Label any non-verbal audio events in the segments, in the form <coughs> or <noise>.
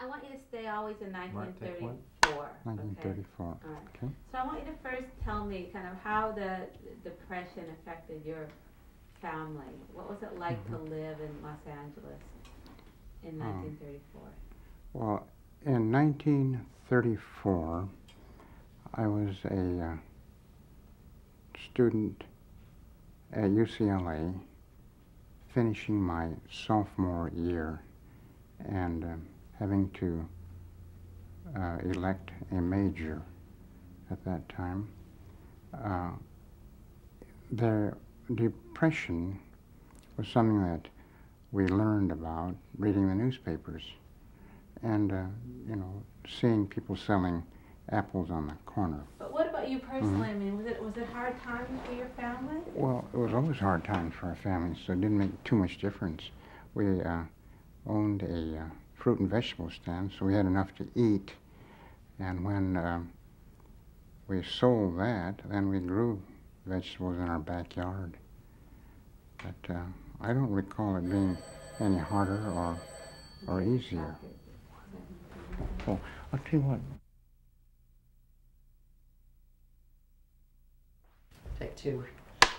I want you to stay always in Mark, take one. 1934. okay? 1934. Okay. So I want you to first tell me kind of how the depression affected your family. What was it like to live in Los Angeles in Oh. 1934? Well, in 1934, I was a uh, student at UCLA, finishing my sophomore year, and um, having to uh, elect a major at that time. Uh, the depression was something that we learned about reading the newspapers and, uh, you know, seeing people selling apples on the corner. But what about you personally? Mm-hmm. I mean, was it was it hard times for your family? Well, it was always hard times for our family, so it didn't make too much difference. We uh, owned a uh, fruit and vegetable stand, so we had enough to eat. And when uh, we sold that, then we grew vegetables in our backyard. But uh, I don't recall it being any harder or, or easier. Oh, I'll tell you what. Take two. Okay.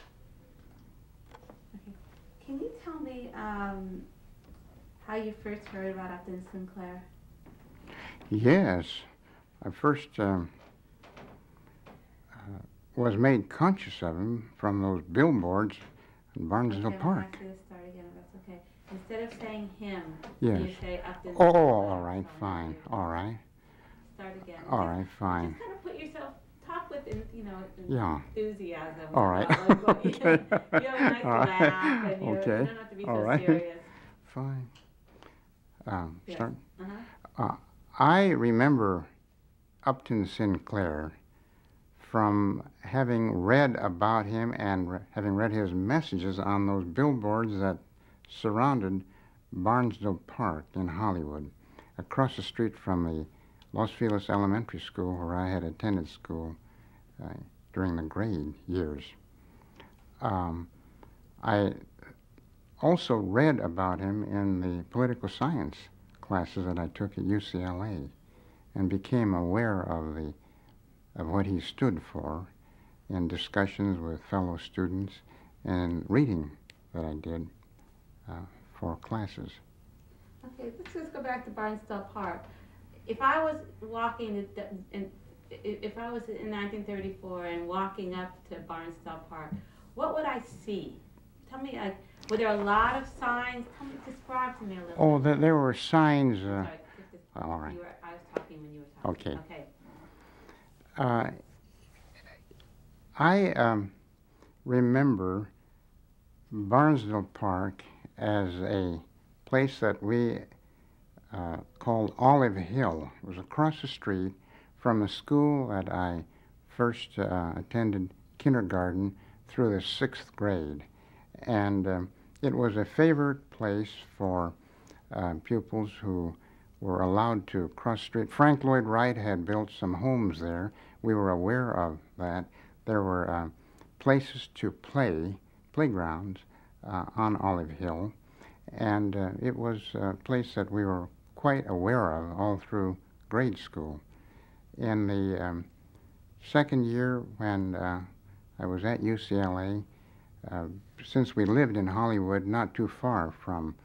Can you tell me um, how you first heard about Upton Sinclair? Yes, I first um, uh, was made conscious of him from those billboards in Barnsdall okay, Park. I'll ask start again, if that's okay. Instead of saying him, Yes. you say Upton Oh, all right, fine, all right, Start again. All right, fine. Just kind of put yourself, talk with, you know, Yeah. enthusiasm. All right. like, <laughs> what you, you Okay. have a nice All right. laugh, and you're, Okay. you don't have to be All so right. serious. Fine. Um, Yes. start. Uh-huh. I remember Upton Sinclair from having read about him and re- having read his messages on those billboards that surrounded Barnsdall Park in Hollywood, across the street from the Los Feliz Elementary School where I had attended school uh, during the grade years. Um, I also read about him in the political science classes that I took at UCLA and became aware of the of what he stood for in discussions with fellow students and reading that I did uh, for classes. Okay, let's just go back to Barnsdall Park. If I was walking, in, if I was in 1934 and walking up to Barnsdall Park, what would I see? Tell me, like, were there a lot of signs? Tell me, describe to me a little. Oh, there, there were signs. Uh, Sorry, just- all right. You were, I was talking when you were talking. Okay. Okay. Uh, I um, remember Barnsdall Park as a place that we uh, called Olive Hill. It was across the street from the school that I first uh, attended kindergarten through the sixth grade. And um, it was a favorite place for uh, pupils who were allowed to cross street. Frank Lloyd Wright had built some homes there. We were aware of that. There were uh, places to play, playgrounds uh, on Olive Hill, and uh, it was a place that we were quite aware of all through grade school. In the um, second year, when uh, I was at UCLA, uh, since we lived in Hollywood, not too far from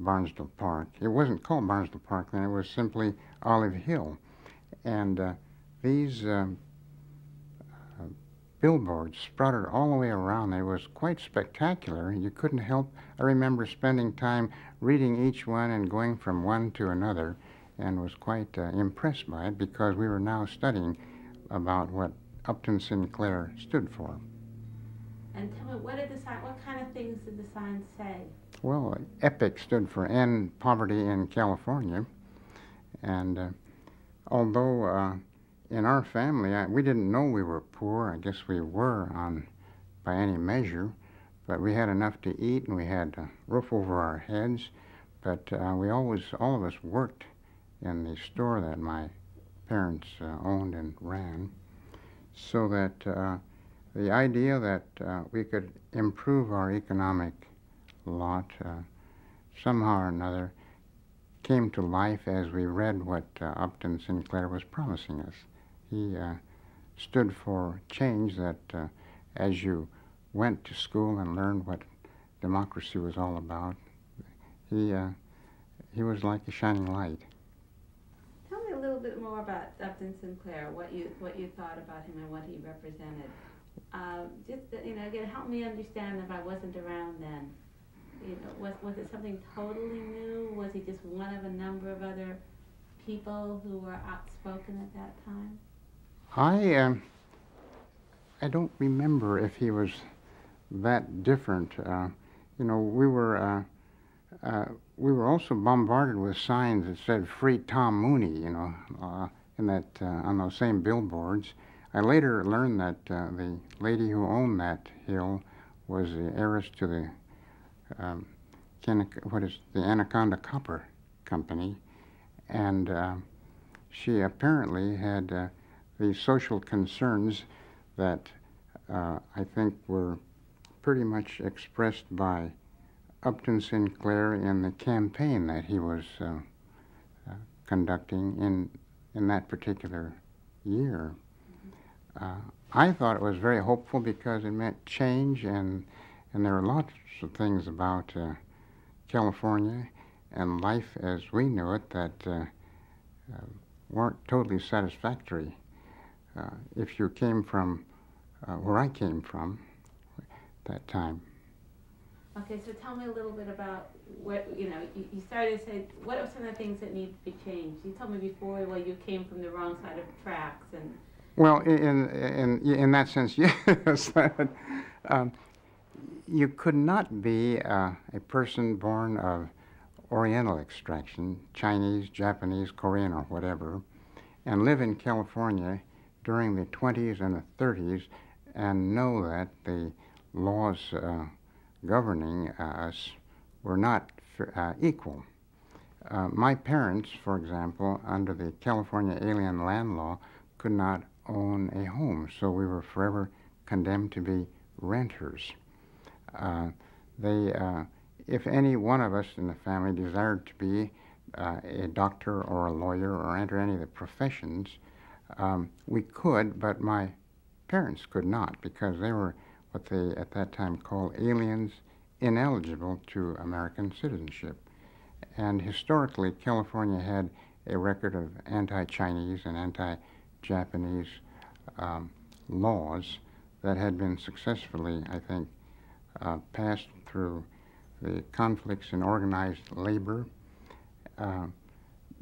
Barnsdall Park. It wasn't called Barnsdall Park then, it was simply Olive Hill. And uh, these um, uh, billboards sprouted all the way around. It was quite spectacular. You couldn't help. I remember spending time reading each one and going from one to another and was quite uh, impressed by it because we were now studying about what Upton Sinclair stood for. And tell me, what did the sign? What kind of things did the sign say? Well, EPIC stood for End Poverty in California. And uh, although uh, in our family, I, we didn't know we were poor, I guess we were on by any measure, but we had enough to eat and we had a roof over our heads. But uh, we always, all of us worked in the store that my parents uh, owned and ran, so that uh, the idea that uh, we could improve our economic lot uh, somehow or another came to life as we read what uh, Upton Sinclair was promising us. He uh, stood for change that uh, as you went to school and learned what democracy was all about, he, uh, he was like a shining light. Tell me a little bit more about Upton Sinclair, what you, what you thought about him and what he represented. Um, just, uh, you know, again, help me understand if I wasn't around then. You know, was, was it something totally new? Was he just one of a number of other people who were outspoken at that time? I, um, I don't remember if he was that different. Uh, you know, we were, uh, uh, we were also bombarded with signs that said "Free Tom Mooney," you know, uh, in that uh, on those same billboards. I later learned that uh, the lady who owned that hill was the heiress to the um, what is the Anaconda Copper Company, and uh, she apparently had uh, social concerns that uh, I think were pretty much expressed by Upton Sinclair in the campaign that he was uh, uh, conducting in in that particular year. Uh, I thought it was very hopeful because it meant change, and and there are lots of things about uh, California and life as we knew it that uh, uh, weren't totally satisfactory. Uh, if you came from where I came from that time. Okay, so tell me a little bit about what, you know, you, you started to say, what are some of the things that need to be changed? You told me before, well, you came from the wrong side of tracks and. Well, in, in, in that sense, <laughs> yes. um, you could not be uh, a person born of Oriental extraction, Chinese, Japanese, Korean, or whatever, and live in California during the 20s and the 30s and know that the laws uh, governing us were not uh, equal. Uh, my parents, for example, under the California Alien Land Law, could not own a home, so we were forever condemned to be renters. Uh, they, uh, if any one of us in the family desired to be uh, a doctor or a lawyer or enter any of the professions, um, we could, but my parents could not because they were what they at that time called aliens ineligible to American citizenship. And historically, California had a record of anti-Chinese and anti-Japanese um, laws that had been successfully, I think, uh, passed through the conflicts in organized labor, uh,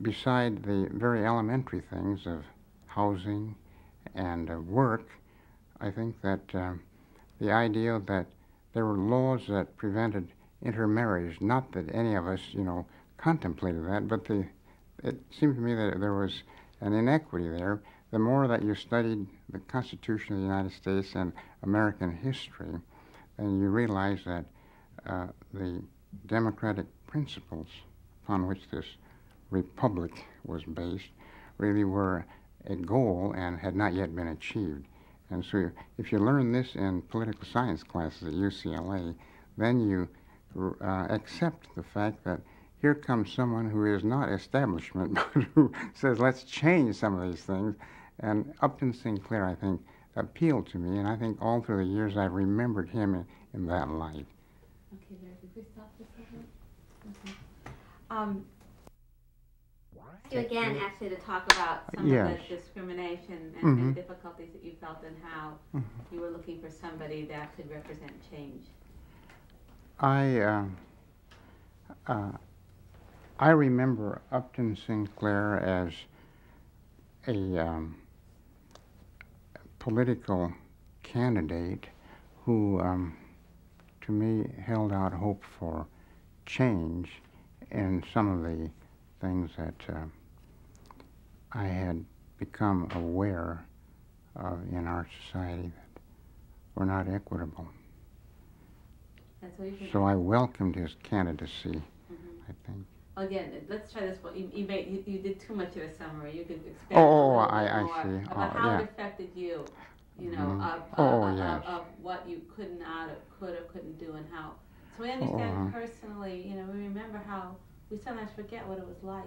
beside the very elementary things of housing and uh, work, I think that uh, the idea that there were laws that prevented intermarriage, not that any of us, you know, contemplated that, but the, it seemed to me that there was an inequity there. The more that you studied the Constitution of the United States and American history, then you realize that uh, the democratic principles upon which this republic was based really were a goal and had not yet been achieved. And so if you learn this in political science classes at UCLA, then you uh, accept the fact that here comes someone who is not establishment, <laughs> but who says, let's change some of these things. And Upton Sinclair, I think, appealed to me, and I think all through the years I've remembered him in, in that light. Okay, very good. We stop this second. Okay. Um, you again, actually, to talk about some yes. of the discrimination and, mm-hmm. and, difficulties that you felt and how mm-hmm. you were looking for somebody that could represent change. I uh, uh, I remember Upton Sinclair as a um, political candidate who, um, to me, held out hope for change in some of the things that uh, I had become aware of in our society that were not equitable. so I welcomed his candidacy, mm-hmm. I think. Again, let's try this one. You, you, made, you, you, did too much of a summary. You could expand oh, a little I, I see. about oh, how yeah. it affected you. You know, mm-hmm. of, oh, of, yes. of, of, what you could not, or could or couldn't do, and how. So we understand oh, personally. You know, we remember how we sometimes forget what it was like.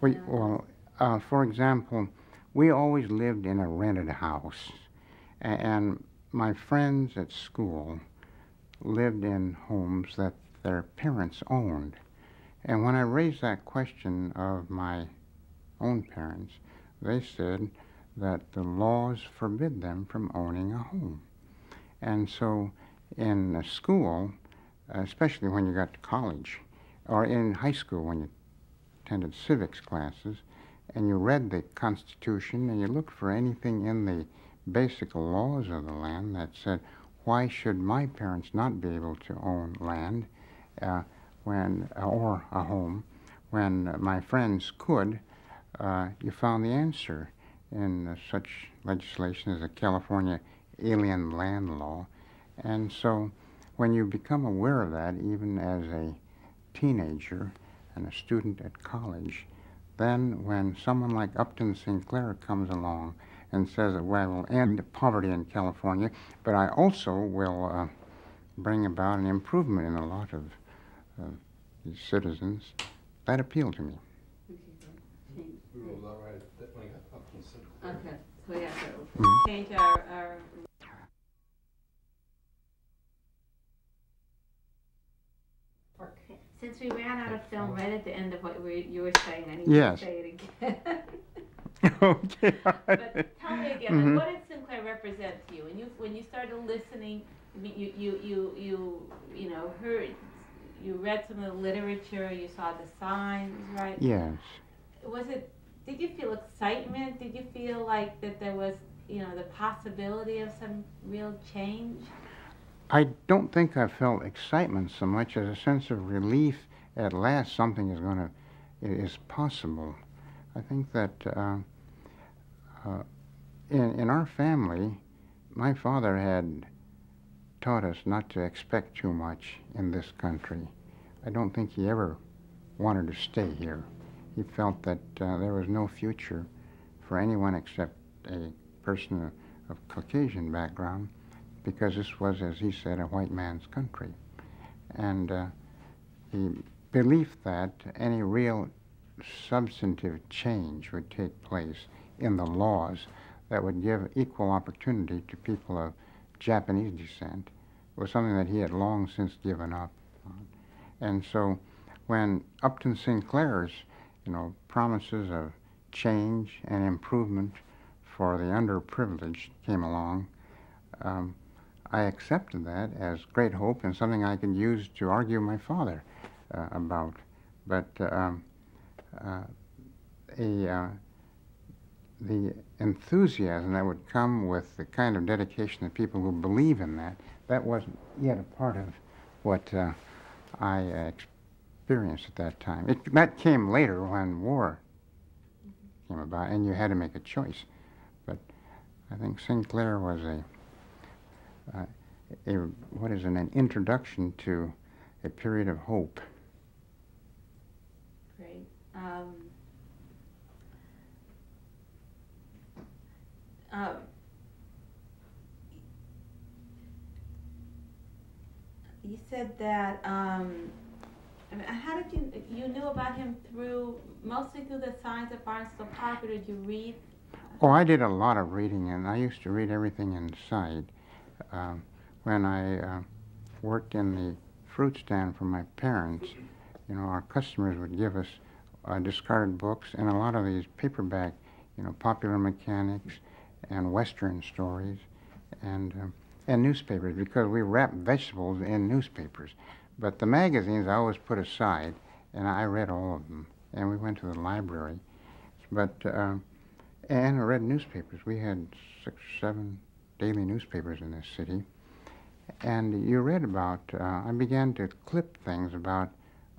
We, well, uh, for example, we always lived in a rented house, and my friends at school lived in homes that their parents owned. And when I raised that question of my own parents, they said that the laws forbid them from owning a home. And so in school, especially when you got to college, or in high school when you attended civics classes, and you read the Constitution and you looked for anything in the basic laws of the land that said, why should my parents not be able to own land uh, when or a home when my friends could? Uh, you found the answer in uh, such legislation as the California Alien Land Law, and so when you become aware of that, even as a teenager and a student at college, then when someone like Upton Sinclair comes along and says, well, I will end poverty in California, but I also will uh, bring about an improvement in a lot of uh, these citizens, that appealed to me. We ruled out that when he got up and. Okay, so we have to Mhm. change our, our. Since we ran out of film right at the end of what we, you were saying, I need to say it again. <laughs> okay. But tell me again, Mhm. like, what did Sinclair represent to you? When you, when you started listening, you, you, you, you, you know, heard, you read some of the literature, you saw the signs, right? Yes. was it did you feel excitement did you feel like that there was you know the possibility of some real change I don't think I felt excitement so much as a sense of relief at last something is going to, is possible. I think that uh, uh, in, in our family, my father had taught us not to expect too much in this country. I don't think he ever wanted to stay here. He felt that uh, there was no future for anyone except a person of, Caucasian background because this was, as he said, a white man's country. And uh, the belief that any real substantive change would take place in the laws that would give equal opportunity to people of Japanese descent was something that he had long since given up. And so when Upton Sinclair's, you know, promises of change and improvement for the underprivileged came along, um, I accepted that as great hope and something I could use to argue my father uh, about. But um, uh, a, uh, the enthusiasm that would come with the kind of dedication of people who believe in that, that wasn't yet a part of what uh, I experienced at that time. It, that came later when war came about and you had to make a choice. But I think Sinclair was a uh, a, what is an, an introduction to a period of hope. great um, um, you said that um, I mean, how did you you knew about him through mostly through the signs of Barnsdall Park or did you read Oh, I did a lot of reading, and I used to read everything in sight. Um, when I uh, worked in the fruit stand for my parents, you know, our customers would give us uh, discarded books and a lot of these paperback, you know, popular mechanics and Western stories, and um, and newspapers because we wrap vegetables in newspapers. But the magazines I always put aside, and I read all of them. And we went to the library, but. Uh, and I read newspapers. We had six, seven daily newspapers in this city. And you read about, uh, I began to clip things about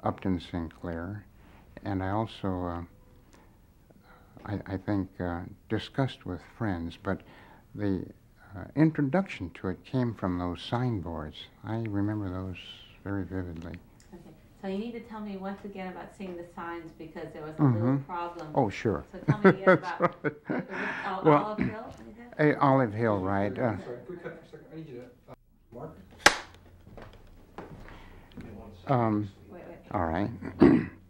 Upton Sinclair. And I also, uh, I, I think, uh, discussed with friends. But the uh, introduction to it came from those signboards. I remember those very vividly. okay so you need to tell me once again about seeing the signs because there was a little Mhm. problem Oh, sure. so tell me again <laughs> That's about right. it was, oh, Well, Olive Hill you eh, Olive Hill, right. Uh, Sorry, can we cut for a second? I need you to, uh, Mark? Give me one second. Um, wait wait all right. <clears throat>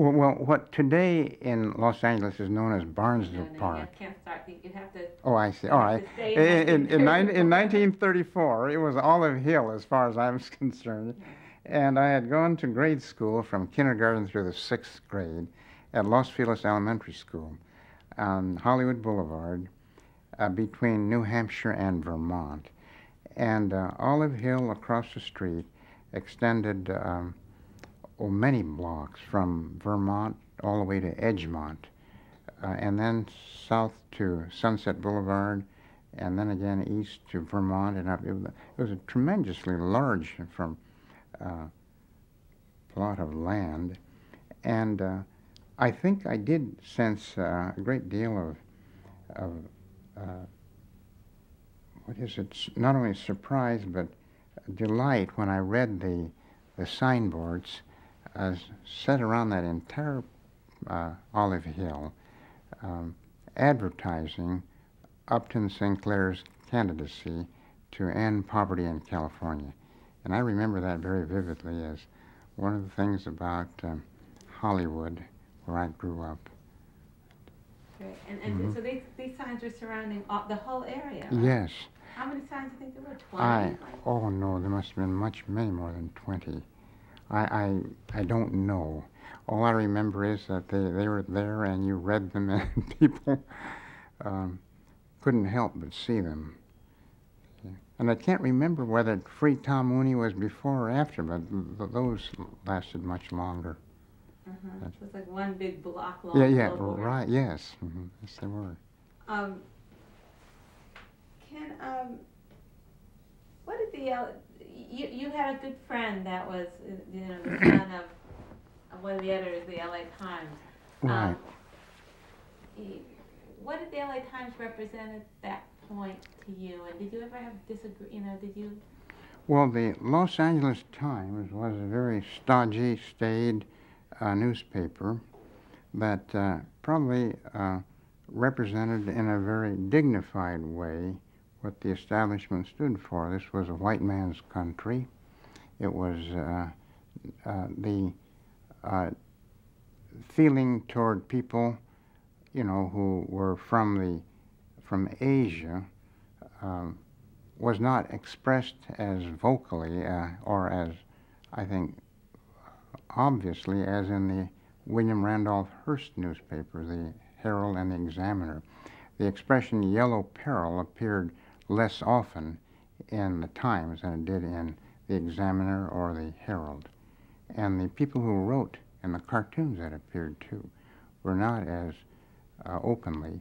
Well, well, what today in Los Angeles is known as No, Barnsdall no, you Park. can't start, you have to, Oh, I see. All right. In, in in, in, 1934. 1934, it was Olive Hill as far as I was <laughs> concerned. And I had gone to grade school from kindergarten through the sixth grade at Los Feliz Elementary School on Hollywood Boulevard uh, between New Hampshire and Vermont. And uh, Olive Hill across the street extended um, oh, many blocks from Vermont all the way to Edgemont, uh, and then south to Sunset Boulevard, and then again east to Vermont and up. It was, it was a tremendously large from uh, plot of land, and uh, I think I did sense uh, a great deal of of uh, what is it? Not only surprise but delight when I read the the signboards uh, set around that entire uh, Olive Hill, um, advertising Upton Sinclair's candidacy to end poverty in California. And I remember that very vividly as one of the things about um, Hollywood where I grew up. right, and, and Mhm. so these, these signs were surrounding all, the whole area, right? Yes, How many signs do you think there were, twenty? I. Oh no, there must have been much, many more than twenty. I, I, I don't know. All I remember is that they, they were there and you read them <laughs> and people um, couldn't help but see them. And I can't remember whether Free Tom Mooney was before or after, but th- those lasted much longer. Uh-huh, so it's like one big block long Yeah, yeah, right, yes. hmm Yes, they were. Um, can, um, what did the, you, you had a good friend that was, uh, you know, the son of, of one of the editors of the LA Times. Right. Um, he- What did the LA Times represent at that point to you, and did you ever have disagree, you know, did you, Well, the Los Angeles Times was a very stodgy, staid uh, newspaper that uh, probably uh, represented in a very dignified way what the establishment stood for. This was a white man's country. It was uh, uh, the uh, feeling toward people, you know, who were from the from Asia. Um, was not expressed as vocally uh, or as, I think, obviously as in the William Randolph Hearst newspaper, the Herald and the Examiner. The expression yellow peril appeared less often in the Times than it did in the Examiner or the Herald. And the people who wrote and the cartoons that appeared too were not as uh, openly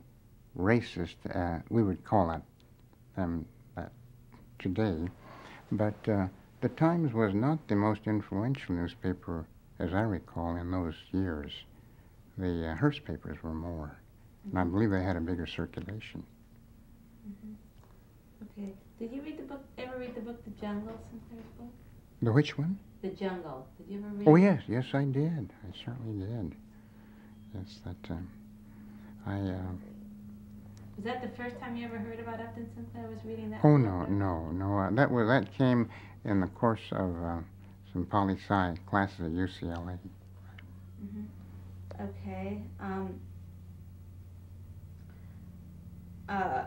racist, uh, we would call that, them that today. But uh, the Times was not the most influential newspaper, as I recall, in those years. The uh, Hearst papers were more, and I believe they had a bigger circulation. Okay, did you read the book, ever read the book The Jungle, Sinclair's book? The which one? The Jungle, did you ever read? Oh yes, yes I did. I certainly did. Yes, that um, I. Uh, Was that the first time you ever heard about Upton Sinclair, was reading that? oh no, no, no. Uh, that was that came in the course of uh, some poli sci classes at UCLA. Mhm. Okay, um, uh,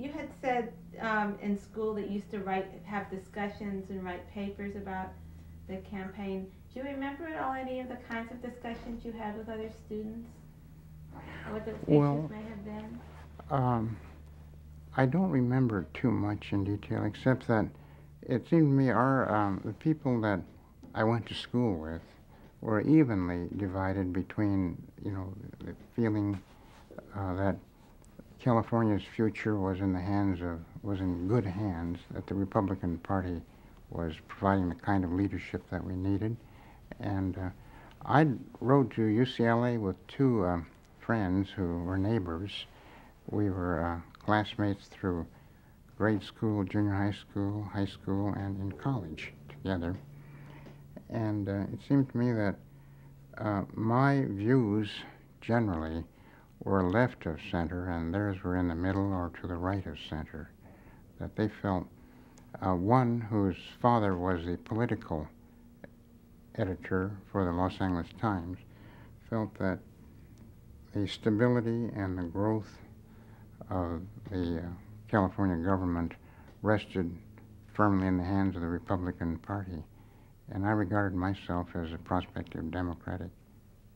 you had said, um, in school that you used to write, have discussions and write papers about the campaign. Do you remember at all any of the kinds of discussions you had with other students? What the Well- may have been? Um, I don't remember too much in detail, except that it seemed to me our um, the people that I went to school with were evenly divided between you know the feeling uh, that California's future was in the hands of was in good hands, that the Republican Party was providing the kind of leadership that we needed, and uh, I rode to UCLA with two um, friends who were neighbors. We were uh, classmates through grade school, junior high school, high school, and in college together. And uh, it seemed to me that uh, my views generally were left of center, and theirs were in the middle or to the right of center. That they felt uh, one whose father was the political editor for the Los Angeles Times, felt that the stability and the growth of the uh, California government rested firmly in the hands of the Republican Party. And I regarded myself as a prospective Democratic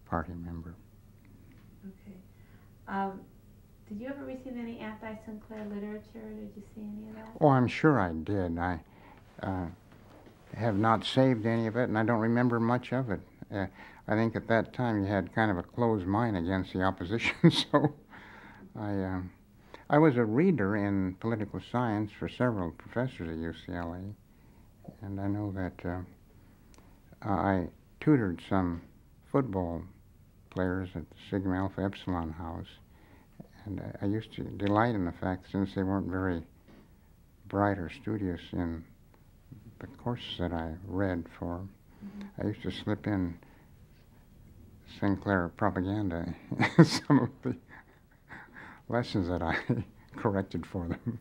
Party member. Um, did you ever receive any anti-Sinclair literature? Did you see any of that? Oh, I'm sure I did. I uh, have not saved any of it, and I don't remember much of it. Uh, I think at that time you had kind of a closed mind against the opposition, <laughs> so I, um, I was a reader in political science for several professors at UCLA, and I know that uh, I tutored some football players at the Sigma Alpha Epsilon House, and I, I used to delight in the fact since they weren't very bright or studious in the courses that I read for, mm-hmm. I used to slip in Sinclair propaganda <laughs> in some of the lessons that I <laughs> corrected for them.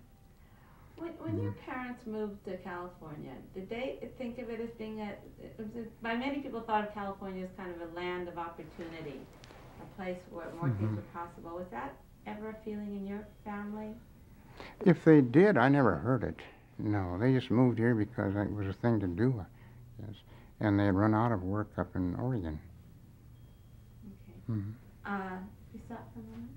When, your parents moved to California, did they think of it as being a, it was a, by many people thought of California as kind of a land of opportunity, a place where more things Mhm. were possible. Was that ever a feeling in your family? If they did, I never heard it. No, they just moved here because it was a thing to do. Yes, and they had run out of work up in Oregon. Okay. hmm Uh, you stop for a moment?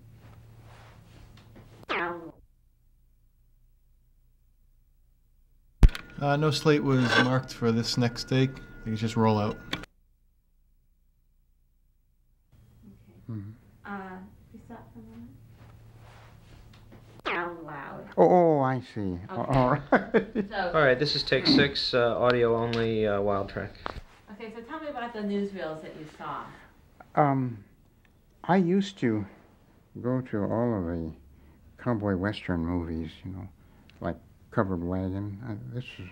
Uh, no slate was marked for this next take. I think it's just roll out. Okay. hmm Uh, you stop for a moment? Out loud. Oh, oh, I see. Oh, Okay. <laughs> All right. So, All right, this is take six, uh, audio only, uh, wild track. okay, so tell me about the newsreels that you saw. Um, I used to go to all of the cowboy western movies, you know, like Covered Wagon. Uh, this is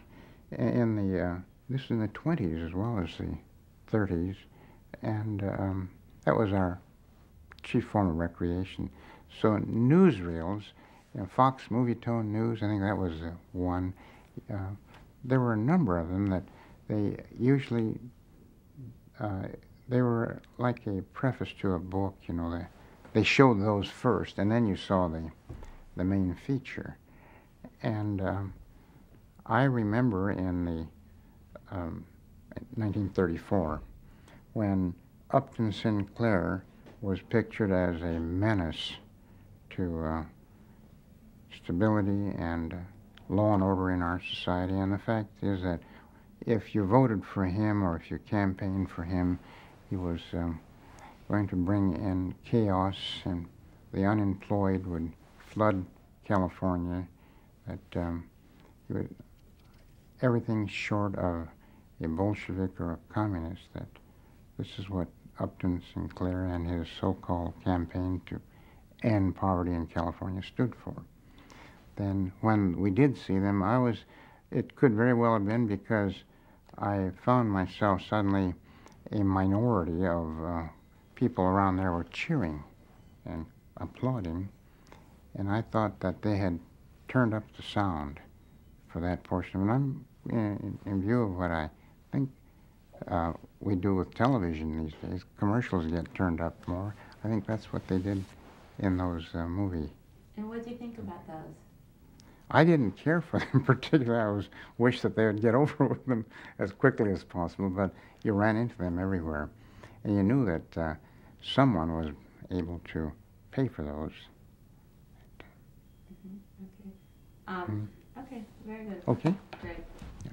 in the uh, this is in the twenties as well as the thirties, and um, that was our chief form of recreation. So newsreels, you know, Fox Movietone News, I think that was uh, one. Uh, there were a number of them that they usually uh, they were like a preface to a book, you know. They, they showed those first, and then you saw the, the main feature. And um, I remember in the um, 1934 when Upton Sinclair was pictured as a menace to uh, stability and law and order in our society. And the fact is that if you voted for him or if you campaigned for him, he was um, going to bring in chaos and the unemployed would flood California. That um, would, everything short of a Bolshevik or a communist. That this is what Upton Sinclair and his so-called campaign to end poverty in California stood for. Then when we did see them, I was. It could very well have been because I found myself suddenly a minority of uh, people around there were cheering and applauding, and I thought that they had turned up the sound for that portion. And I'm in, in view of what I think uh, we do with television these days. Commercials get turned up more. I think that's what they did in those uh, movies. And what do you think about those? I didn't care for them <laughs> particularly. I was wish that they would get <laughs> over with them as quickly as possible. But you ran into them everywhere, and you knew that uh, someone was able to pay for those. Okay. Um, okay, very good. Okay, Great.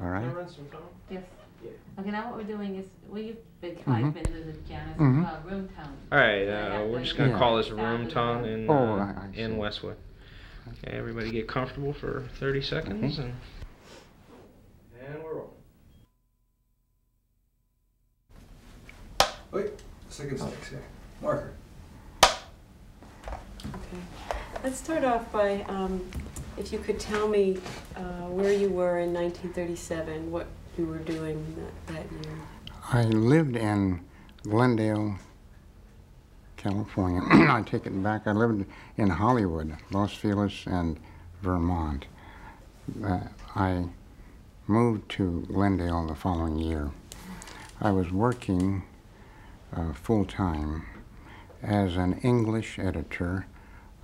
all right. run some tone? Yes. Yeah. Okay, now what we're doing is, well, you've been, Mhm. I've been with Janice Mhm. as well, room tone. All right, uh, we're just gonna yeah. call this Sound room of tone in, Oh, uh, I- I in see. Westwood. Okay, everybody get comfortable for 30 seconds and. And we're rolling. Second six, yeah. Marker. Okay. Let's start off by, um, if you could tell me uh, where you were in 1937, what you were doing that, that year. I lived in Glendale, California. <clears throat> I take it back. I lived in Hollywood, Los Feliz, and Vermont. Uh, I moved to Glendale the following year. I was working uh, full time as an English editor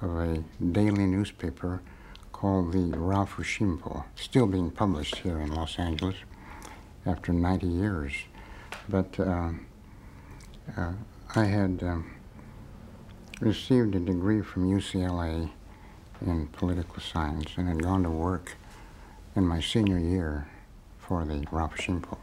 of a daily newspaper called the Rafu Shimpo, still being published here in Los Angeles after 90 years. But uh, uh, I had um, received a degree from UCLA in political science and had gone to work in my senior year for the Rafu Shimpo.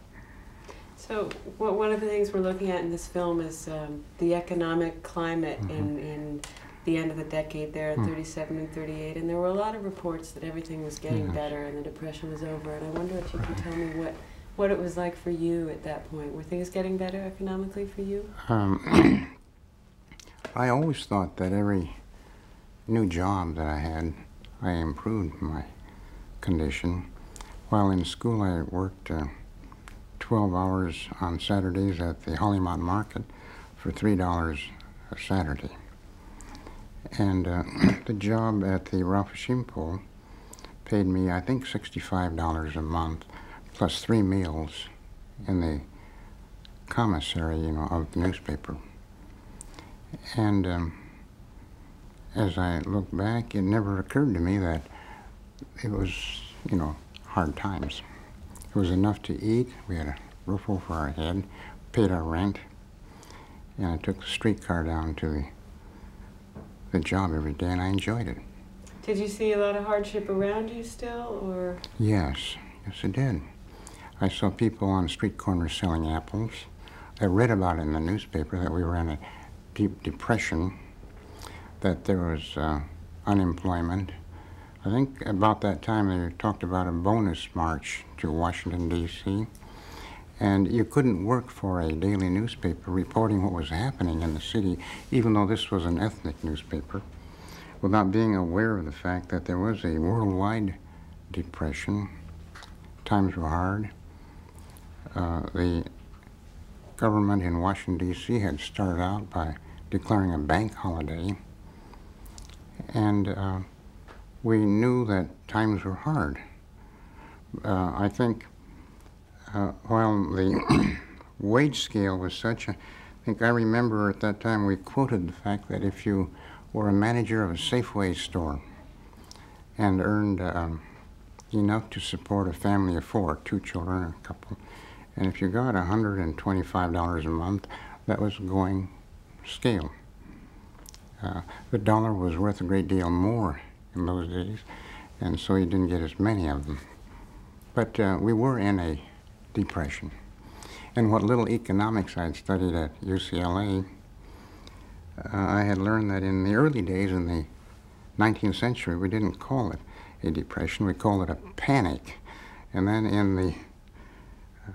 So, one of the things we're looking at in this film is um, the economic climate in, in the end of the decade there in Mm. 37 and 38. And there were a lot of reports that everything was getting Yes. better and the Depression was over. And I wonder if you can tell me what, what it was like for you at that point. Were things getting better economically for you? Um, <clears throat> I always thought that every new job that I had, I improved my condition. While in school, I worked uh, 12 hours on Saturdays at the Hollymont Market for $3 a Saturday. And uh, <clears throat> the job at the Rafu Shimpo paid me, I think, $65 a month, plus three meals in the commissary, you know, of the newspaper. And um, as I look back, it never occurred to me that it was, you know, hard times. It was enough to eat. We had a roof over our head, paid our rent, and I took the streetcar down to the, the job every day, and I enjoyed it. Did you see a lot of hardship around you still, or Yes, yes, it did. I saw people on street corners selling apples. I read about it in the newspaper that we were in a deep depression, that there was uh, unemployment. I think about that time they talked about a bonus march to Washington, D.C., and you couldn't work for a daily newspaper reporting what was happening in the city, even though this was an ethnic newspaper, without being aware of the fact that there was a worldwide depression. Times were hard. Uh, the government in Washington, D.C. had started out by declaring a bank holiday, and uh, we knew that times were hard. Uh, I think uh, while the <coughs> wage scale was such, I think I remember at that time we quoted the fact that if you were a manager of a Safeway store and earned um, enough to support a family of four, two children a couple, and if you got $125 a month, that was going scale. Uh, the dollar was worth a great deal more in those days, and so you didn't get as many of them. But uh, we were in a depression. And what little economics I'd studied at UCLA, uh, I had learned that in the early days in the 19th century, we didn't call it a depression, we called it a panic. And then in the uh,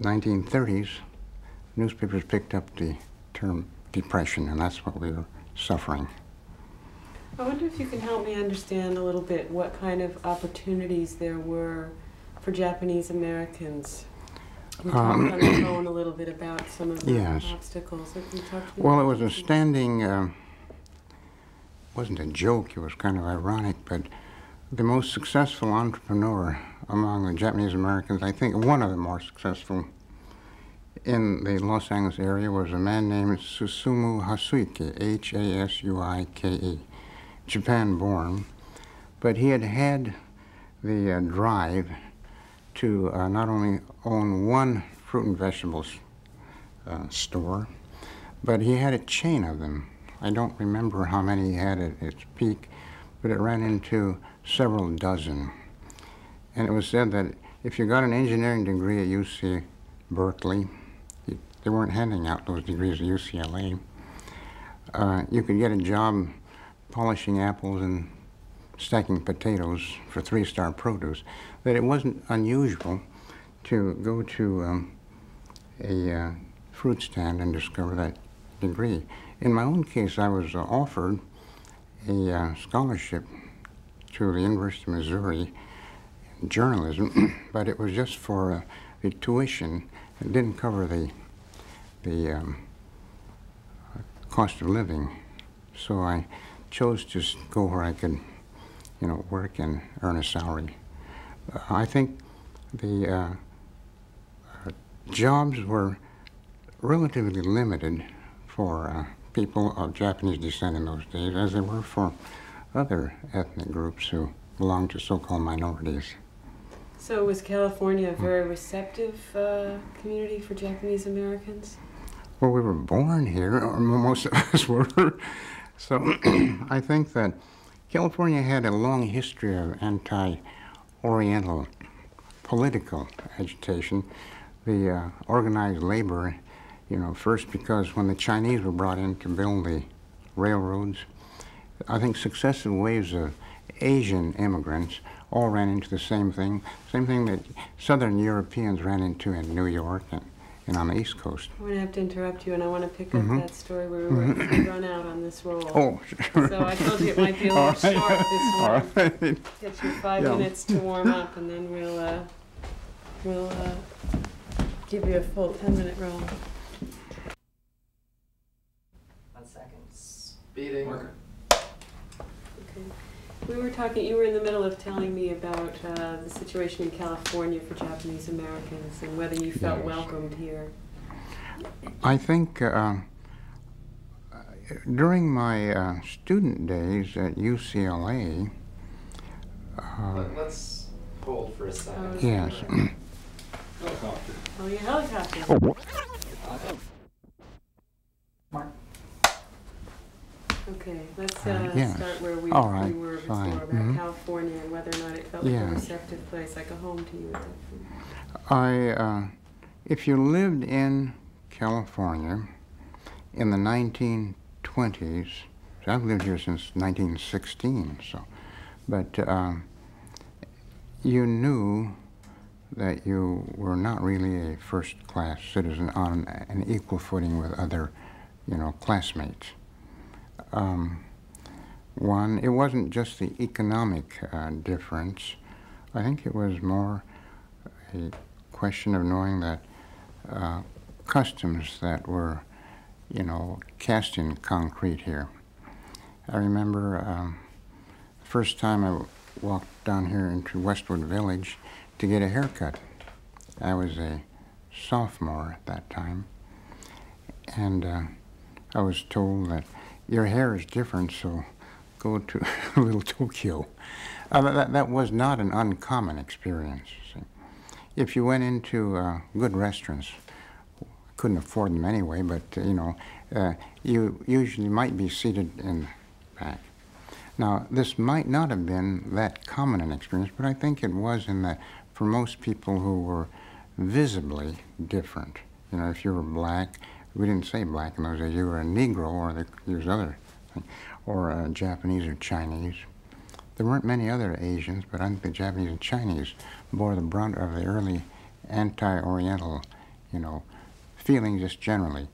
1930s, newspapers picked up the term depression, and that's what we were suffering. I wonder if you can help me understand a little bit what kind of opportunities there were for Japanese Americans. Talked Um, on the phone a little bit about some of the Yes. obstacles. So can you talk to Well, it was a standing, uh, wasn't a joke, it was kind of ironic, but the most successful entrepreneur among the Japanese Americans, I think one of the more successful in the Los Angeles area was a man named Susumu Hasuike, H A S U I K E, Japan born, but he had had the uh, drive to uh, not only own one fruit and vegetables uh, store, but he had a chain of them. I don't remember how many he had at its peak, but it ran into several dozen. And it was said that if you got an engineering degree at UC Berkeley, they weren't handing out those degrees at UCLA, uh, you could get a job polishing apples and stacking potatoes for three-star produce, that it wasn't unusual to go to um, a uh, fruit stand and discover that degree. In my own case, I was uh, offered a uh, scholarship to the University of Missouri in journalism, <clears throat> but it was just for uh, the tuition. It didn't cover the the um, cost of living, so I chose to go where I could, you know, work and earn a salary. I think the uh, uh, jobs were relatively limited for uh, people of Japanese descent in those days, as they were for other ethnic groups who belonged to so-called minorities. So was California a very receptive uh, community for Japanese Americans? Well, we were born here, or most of <laughs> us were. So <clears throat> I think that California had a long history of anti-Oriental political agitation. The uh, organized labor, you know, first because when the Chinese were brought in to build the railroads, I think successive waves of Asian immigrants all ran into the same thing, same thing that Southern Europeans ran into in New York and, and on the East Coast. I'm going to have to interrupt you, and I want to pick up Mhm. that story where we were we run out on this roll. Oh, <laughs> sure. So I told you it might be a little All right. short this All one. right. Get you five Yeah. minutes to warm up, and then we'll uh, we'll uh, give you a full ten minute roll. One second. Speeding. Okay. We were talking. You were in the middle of telling me about uh, the situation in California for Japanese Americans and whether you felt Yes. welcomed here. I think uh, during my uh, student days at UCLA, uh, Let, let's hold for a second. Oh, yes, Helicopter. Oh, your helicopter. Okay, let's uh, Uh, start where we, All right, we were before fine. about Mhm. California and whether or not it felt like a receptive place, like a home to you at that point. I, uh, if you lived in California in the 1920s, so I've lived here since 1916, so, but um, you knew that you were not really a first-class citizen on an equal footing with other, you know, classmates. Um, one, it wasn't just the economic uh, difference. I think it was more a question of knowing that uh, customs that were, you know, cast in concrete here. I remember um, the first time I walked down here into Westwood Village to get a haircut. I was a sophomore at that time, and uh, I was told that your hair is different, so go to a <laughs> Little Tokyo. Uh, that, that was not an uncommon experience. See. If you went into uh, good restaurants, couldn't afford them anyway, but uh, you know, uh, you usually might be seated in back. Now, this might not have been that common an experience, but I think it was in that for most people who were visibly different. You know, if you were black, we didn't say black in those days, you were a Negro, or they used other or uh, Japanese or Chinese. There weren't many other Asians, but I think the Japanese and Chinese bore the brunt of the early anti-Oriental, you know, feeling just generally.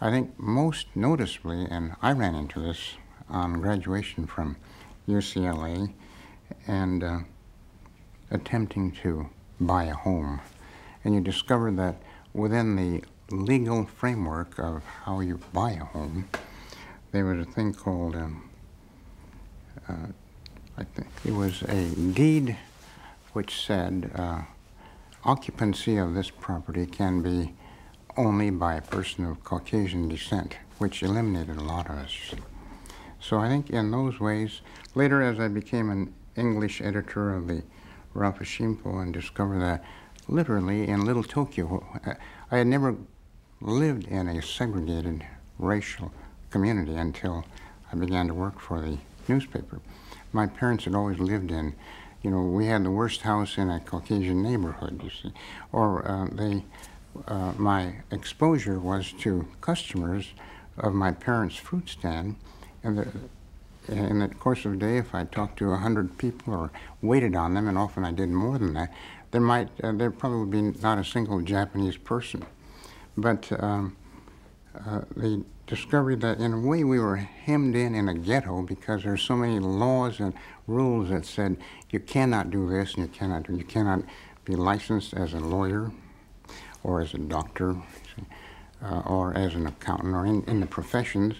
I think most noticeably, and I ran into this on graduation from UCLA and uh, attempting to buy a home. And you discover that within the legal framework of how you buy a home, there was a thing called, um, uh, I think it was a deed which said uh, occupancy of this property can be only by a person of Caucasian descent, which eliminated a lot of us. So I think in those ways, later as I became an English editor of the Rafu Shimpo and discovered that literally in Little Tokyo, I had never lived in a segregated racial community until I began to work for the newspaper. My parents had always lived in, you know, we had the worst house in a Caucasian neighborhood, you see, or uh, they, uh, my exposure was to customers of my parents' fruit stand, and the, in the course of a day, if I talked to a hundred people or waited on them, and often I did more than that, there might uh, there probably would be not a single Japanese person. But um, uh, the discovery that in a way we were hemmed in in a ghetto because there's so many laws and rules that said you cannot do this and you cannot do you cannot be licensed as a lawyer or as a doctor uh, or as an accountant or in, in the professions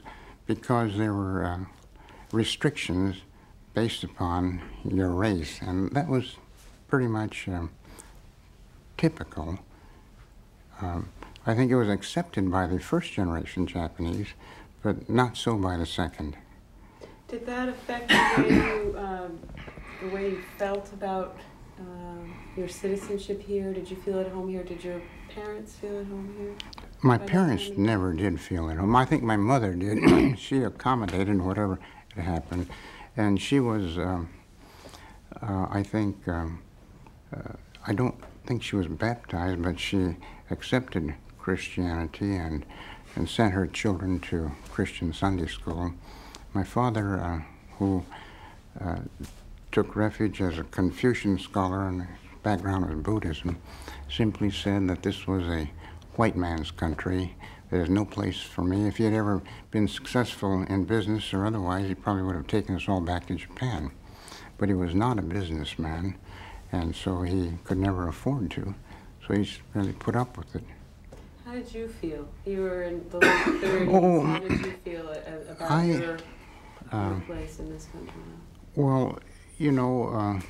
because there were uh, restrictions based upon your race. And that was pretty much um, typical um, I think it was accepted by the first generation Japanese, but not so by the second. Did that affect the way you, um, the way you felt about um, your citizenship here? Did you feel at home here? Did your parents feel at home here? My parents never did feel at home. I think my mother did. <coughs> she accommodated whatever had happened. And she was, um, uh, I think, um, uh, I don't think she was baptized, but she accepted Christianity and, and sent her children to Christian Sunday school. My father, uh, who uh, took refuge as a Confucian scholar and background was Buddhism, simply said that this was a white man's country. There's no place for me. If he had ever been successful in business or otherwise, he probably would have taken us all back to Japan. But he was not a businessman, and so he could never afford to. So he's really put up with it. How did you feel? You were in the late <coughs> 30s. Oh, How did you feel about I, your, your Um, place in this country? Well, you know, uh,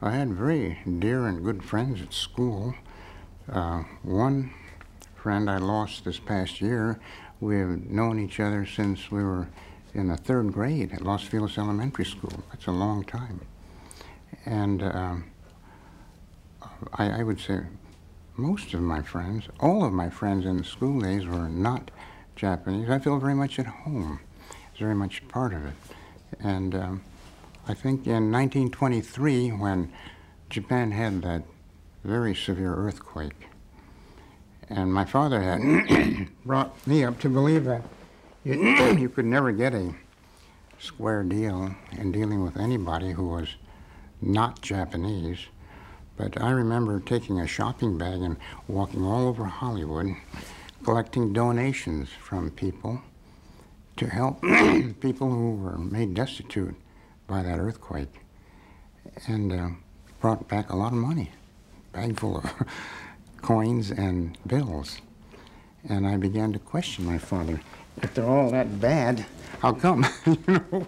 I had very dear and good friends at school. Uh, one friend I lost this past year, we have known each other since we were in the third grade at Los Feliz Elementary School. That's a long time. And um, I, I would say most of my friends, all of my friends in the school days were not Japanese. I feel very much at home. It's very much part of it. And um, I think in 1923, when Japan had that very severe earthquake, and my father had <coughs> brought me up to believe that you, <coughs> you could never get a square deal in dealing with anybody who was not Japanese. But I remember taking a shopping bag and walking all over Hollywood, collecting donations from people to help <clears throat> people who were made destitute by that earthquake, and uh, brought back a lot of money, bag full of <laughs> coins and bills. And I began to question my father. If they're all that bad, how come? <laughs> you know,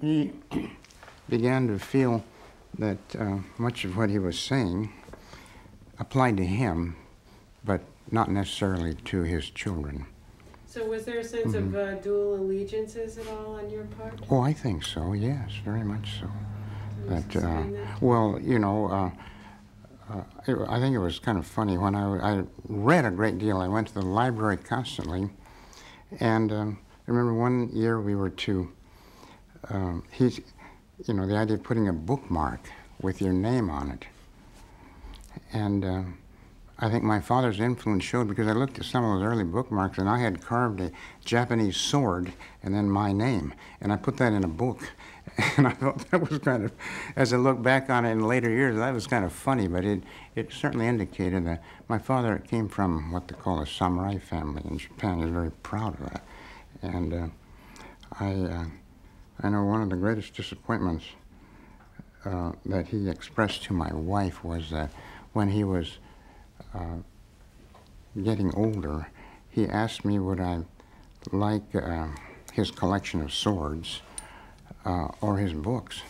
he <clears throat> began to feel that uh, much of what he was saying applied to him, but not necessarily to his children. So was there a sense Mm-hmm. of uh, dual allegiances at all on your part? Oh, I think so. Yes, very much so. Can That, uh, that? well, you know, uh, uh, it, I think it was kind of funny when I, I read a great deal. I went to the library constantly, and um, I remember one year we were to. Um, he's, you know, the idea of putting a bookmark with your name on it, and. um I think my father's influence showed because I looked at some of those early bookmarks and I had carved a Japanese sword and then my name. And I put that in a book. <laughs> And I thought <laughs> that was kind of, as I look back on it in later years, that was kind of funny, but it, it certainly indicated that my father came from what they call a samurai family in Japan. He was very proud of that. And uh, I, uh, I know one of the greatest disappointments uh, that he expressed to my wife was that when he was uh, getting older, he asked me would I like uh, his collection of swords uh, or his books.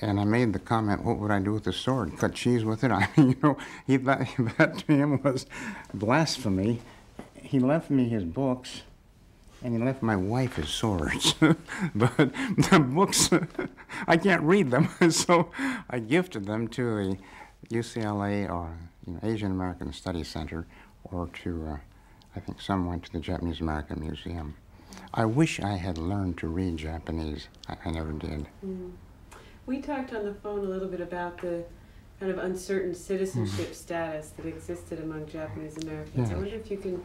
And I made the comment, what would I do with the sword? Cut cheese with it? <laughs> I mean, you know, he, that, <laughs> that to him was blasphemy. He left me his books, and he left my wife his swords. <laughs> but the books, <laughs> I can't read them, <laughs> so I gifted them to the UCLA or you know, Asian American Studies Center, or to, uh, I think some went to the Japanese American Museum. I wish I had learned to read Japanese. I, I never did. Mm. We talked on the phone a little bit about the kind of uncertain citizenship status that existed among Japanese Americans. I wonder if you can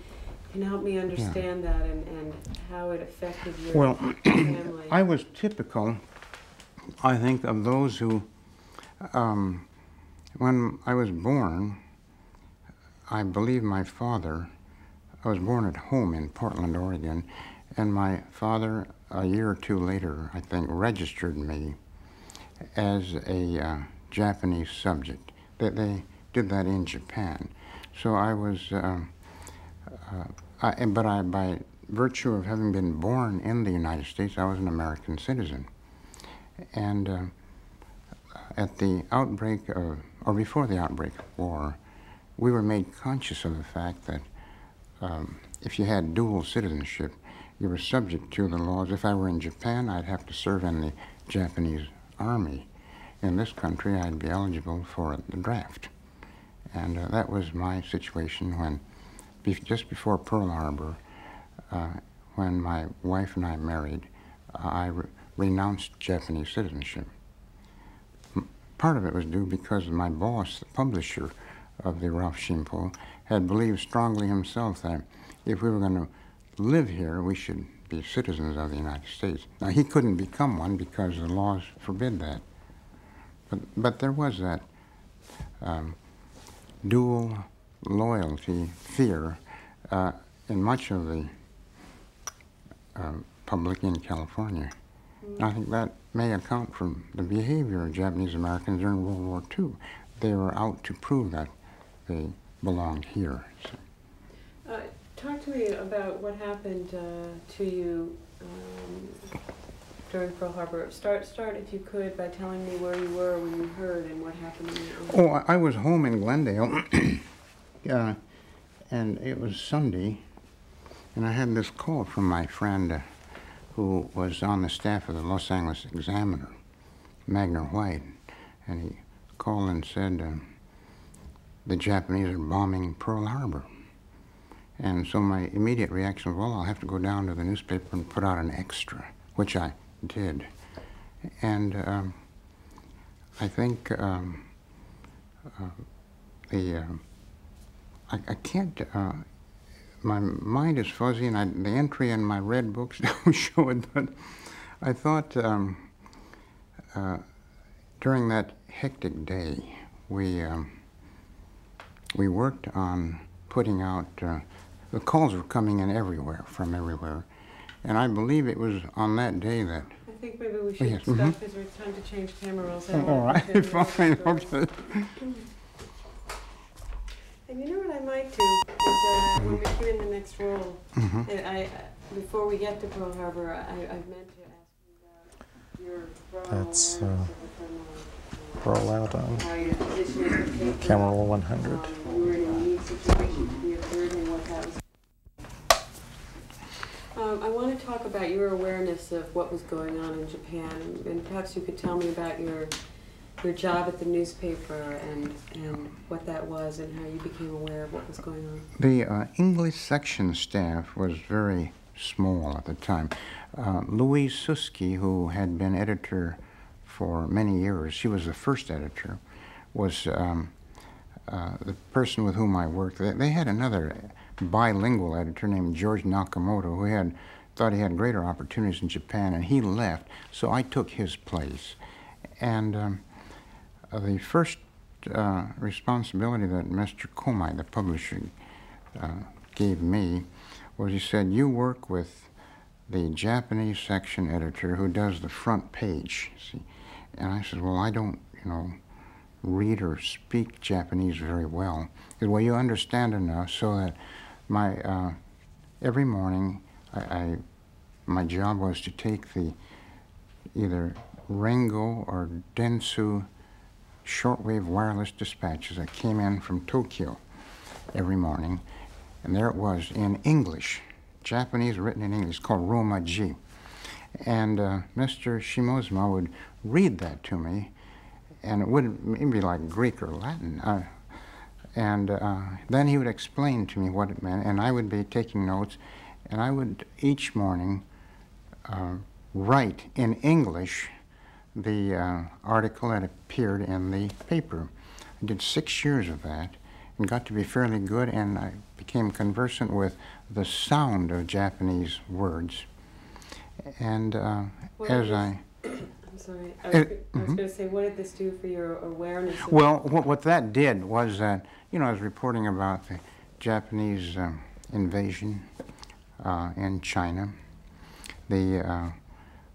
can help me understand that and, and how it affected your Well, family. <clears throat> I was typical, I think, of those who, um, when I was born, I believe my father, I was born at home in Portland, Oregon, and my father, a year or two later, I think, registered me as a uh, Japanese subject. That they did that in Japan. So I was, uh, uh, I, but I, by virtue of having been born in the United States, I was an American citizen. And uh, at the outbreak of, or before the outbreak of war, we were made conscious of the fact that um, if you had dual citizenship, you were subject to the laws. If I were in Japan, I'd have to serve in the Japanese army. In this country, I'd be eligible for the draft. And uh, that was my situation when, be- just before Pearl Harbor, uh, when my wife and I married, I re- renounced Japanese citizenship. Part of it was due because my boss, the publisher of the Rafu Shimpo, had believed strongly himself that if we were going to live here, we should be citizens of the United States. Now, he couldn't become one because the laws forbid that. But, but there was that um, dual loyalty fear uh, in much of the uh, public in California. And I think that may account for the behavior of Japanese Americans during World War II. They were out to prove that they belonged here. So, Uh, talk to me about what happened uh, to you um, during Pearl Harbor. Start, start if you could by telling me where you were when you heard and what happened. To you. Oh, I was home in Glendale, <clears throat> uh, and it was Sunday, and I had this call from my friend uh, who was on the staff of the Los Angeles Examiner, Magner White, and he called and said uh, the Japanese are bombing Pearl Harbor. And so my immediate reaction was, well, I'll have to go down to the newspaper and put out an extra, which I did. And um, I think um, uh, the uh, I, I can't. Uh, my mind is fuzzy, and I, the entry in my red books <laughs> don't show it. But I thought um, uh, during that hectic day, we um, we worked on putting out. Uh, the calls were coming in everywhere, from everywhere, and I believe it was on that day that. I think maybe we should yes, stop mhm. because it's time to change camera rolls. Oh, <laughs> all right, <laughs> fine. And you know what I might do is uh, when we put in the next roll, Mhm. and I, before we get to Pearl Harbor, I, I meant to ask you about your That's, uh, of the criminal, Roll out on uh, how your position as a paper. camera roll 100. Um, you were in a unique situation to be observing what that was. Um, I want to talk about your awareness of what was going on in Japan, and perhaps you could tell me about your your job at the newspaper and and what that was and how you became aware of what was going on. The uh, English section staff was very small at the time. Uh, Louise Suski, who had been editor for many years, she was the first editor, was um, uh, the person with whom I worked. They, they had another bilingual editor named George Nakamoto who had thought he had greater opportunities in Japan, and he left, so I took his place. And um, the first uh, responsibility that Mr. Komai, the publisher, uh, gave me was he said, You work with the Japanese section editor who does the front page. See? And I said, Well, I don't, you know, read or speak Japanese very well. He said, Well, you understand enough so that my, uh, every morning, I, I, my job was to take the either Rengo or Dentsu shortwave wireless dispatches that came in from Tokyo every morning. And there it was in English, Japanese written in English, called Romaji. And uh, Mr. Shimozuma would read that to me, and it wouldn't it'd be like Greek or Latin. Uh, and uh, then he would explain to me what it meant, and I would be taking notes, and I would each morning uh, write in English the uh, article that appeared in the paper. I did six years of that and got to be fairly good, and I became conversant with the sound of Japanese words. And uh, as I <coughs> I'm sorry. I was, It- go- I was mhm. going to say, what did this do for your awareness? Well, what, what that did was that, you know, I was reporting about the Japanese um, invasion uh, in China, the, uh,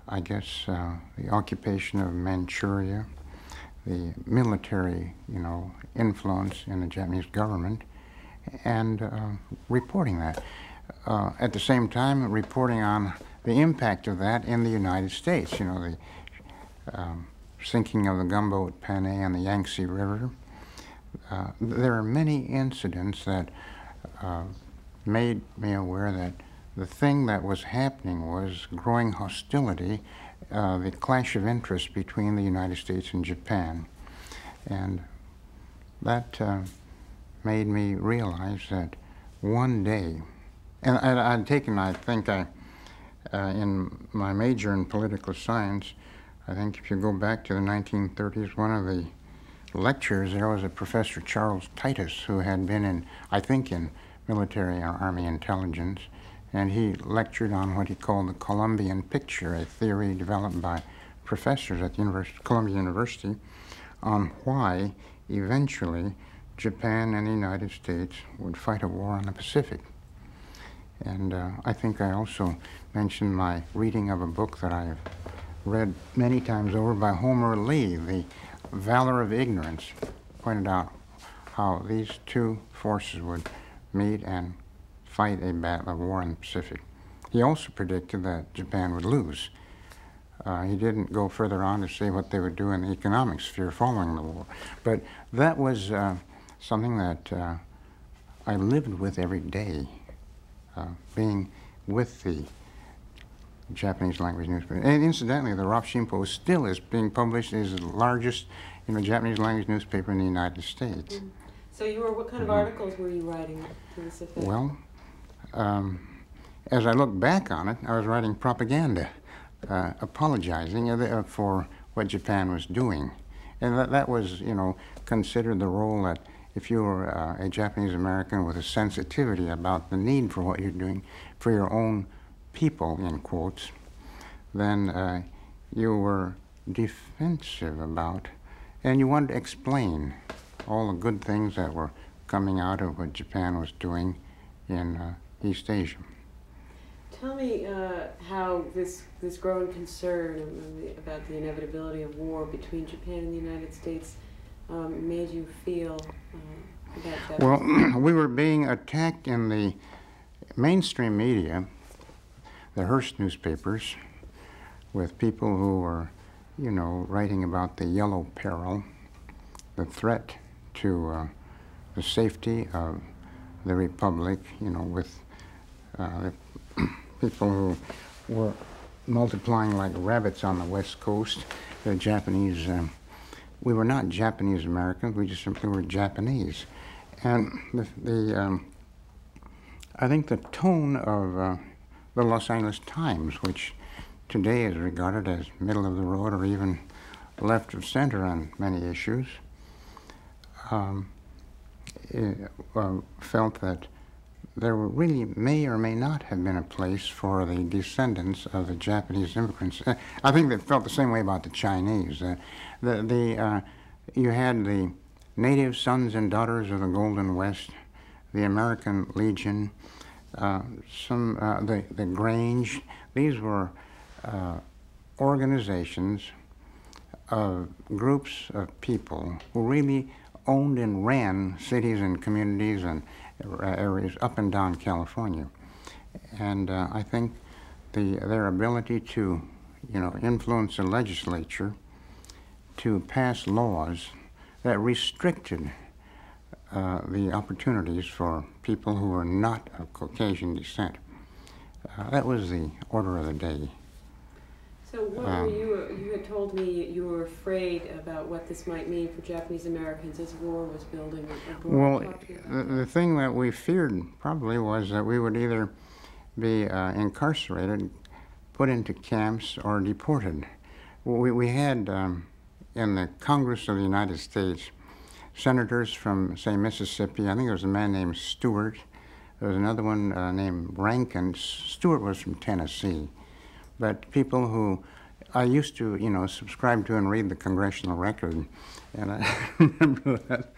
I guess, uh, the occupation of Manchuria, the military, you know, influence in the Japanese government, and uh, reporting that. Uh, at the same time, reporting on the impact of that in the United States, you know, the um, sinking of the gunboat Panay on the Yangtze River, uh, there are many incidents that uh, made me aware that the thing that was happening was growing hostility, uh, the clash of interests between the United States and Japan. And that uh, made me realize that one day, and I, I'd taken, I think, I, uh, in my major in political science, I think if you go back to the 1930s, one of the lectures, there was a Professor Charles Titus who had been in, I think, in military or army intelligence, and he lectured on what he called the Columbian picture, a theory developed by professors at the University, Columbia University on why eventually Japan and the United States would fight a war on the Pacific. And uh, I think I also mentioned my reading of a book that I have read many times over by Homer Lea, The Valor of Ignorance, pointed out how these two forces would meet and fight a, battle, a war in the Pacific. He also predicted that Japan would lose. Uh, he didn't go further on to say what they would do in the economic sphere following the war. But that was uh, something that uh, I lived with every day, uh, being with the Japanese language newspaper. And incidentally, the Rafu Shimpo still is being published as the largest you know, Japanese language newspaper in the United States. Mm. So you were, what kind of Mhm. articles were you writing to this effect? Well, um, as I look back on it, I was writing propaganda, uh, apologizing uh, for what Japan was doing. And that, that was, you know, considered the role that if you were uh, a Japanese American with a sensitivity about the need for what you're doing for your own people, in quotes, then uh, you were defensive about, and you wanted to explain all the good things that were coming out of what Japan was doing in uh, East Asia. Tell me uh, how this this growing concern about the inevitability of war between Japan and the United States um, made you feel uh, that. Well, <clears throat> we were being attacked in the mainstream media, the Hearst newspapers, with people who were, you know, writing about the yellow peril, the threat to uh, the safety of the republic, you know, with uh, people who were multiplying like rabbits on the west coast, the Japanese. Um, we were not Japanese Americans, we just simply were Japanese. And the, the um, I think the tone of uh, the Los Angeles Times, which today is regarded as middle of the road or even left of center on many issues, um, eh, uh, felt that there really may or may not have been a place for the descendants of the Japanese immigrants. Uh, I think they felt the same way about the Chinese. Uh, the the uh, you had the native sons and daughters of the Golden West, the American Legion, uh, some uh, the the Grange. These were uh, organizations of groups of people who really owned and ran cities and communities and areas up and down California. And uh, I think the, their ability to, you know, influence the legislature to pass laws that restricted uh, the opportunities for people who were not of Caucasian descent. Uh, that was the order of the day. So what Um, were you? You had told me you were afraid about what this might mean for Japanese Americans as war was building abroad. Well, Talk to me about the, the thing that we feared probably was that we would either be uh, incarcerated, put into camps, or deported. We, we had um, in the Congress of the United States senators from, say, Mississippi. I think there was a man named Stewart. There was another one uh, named Rankin. Stewart was from Tennessee. But people who I used to, you know, subscribe to and read the Congressional Record, and I <laughs> remember that,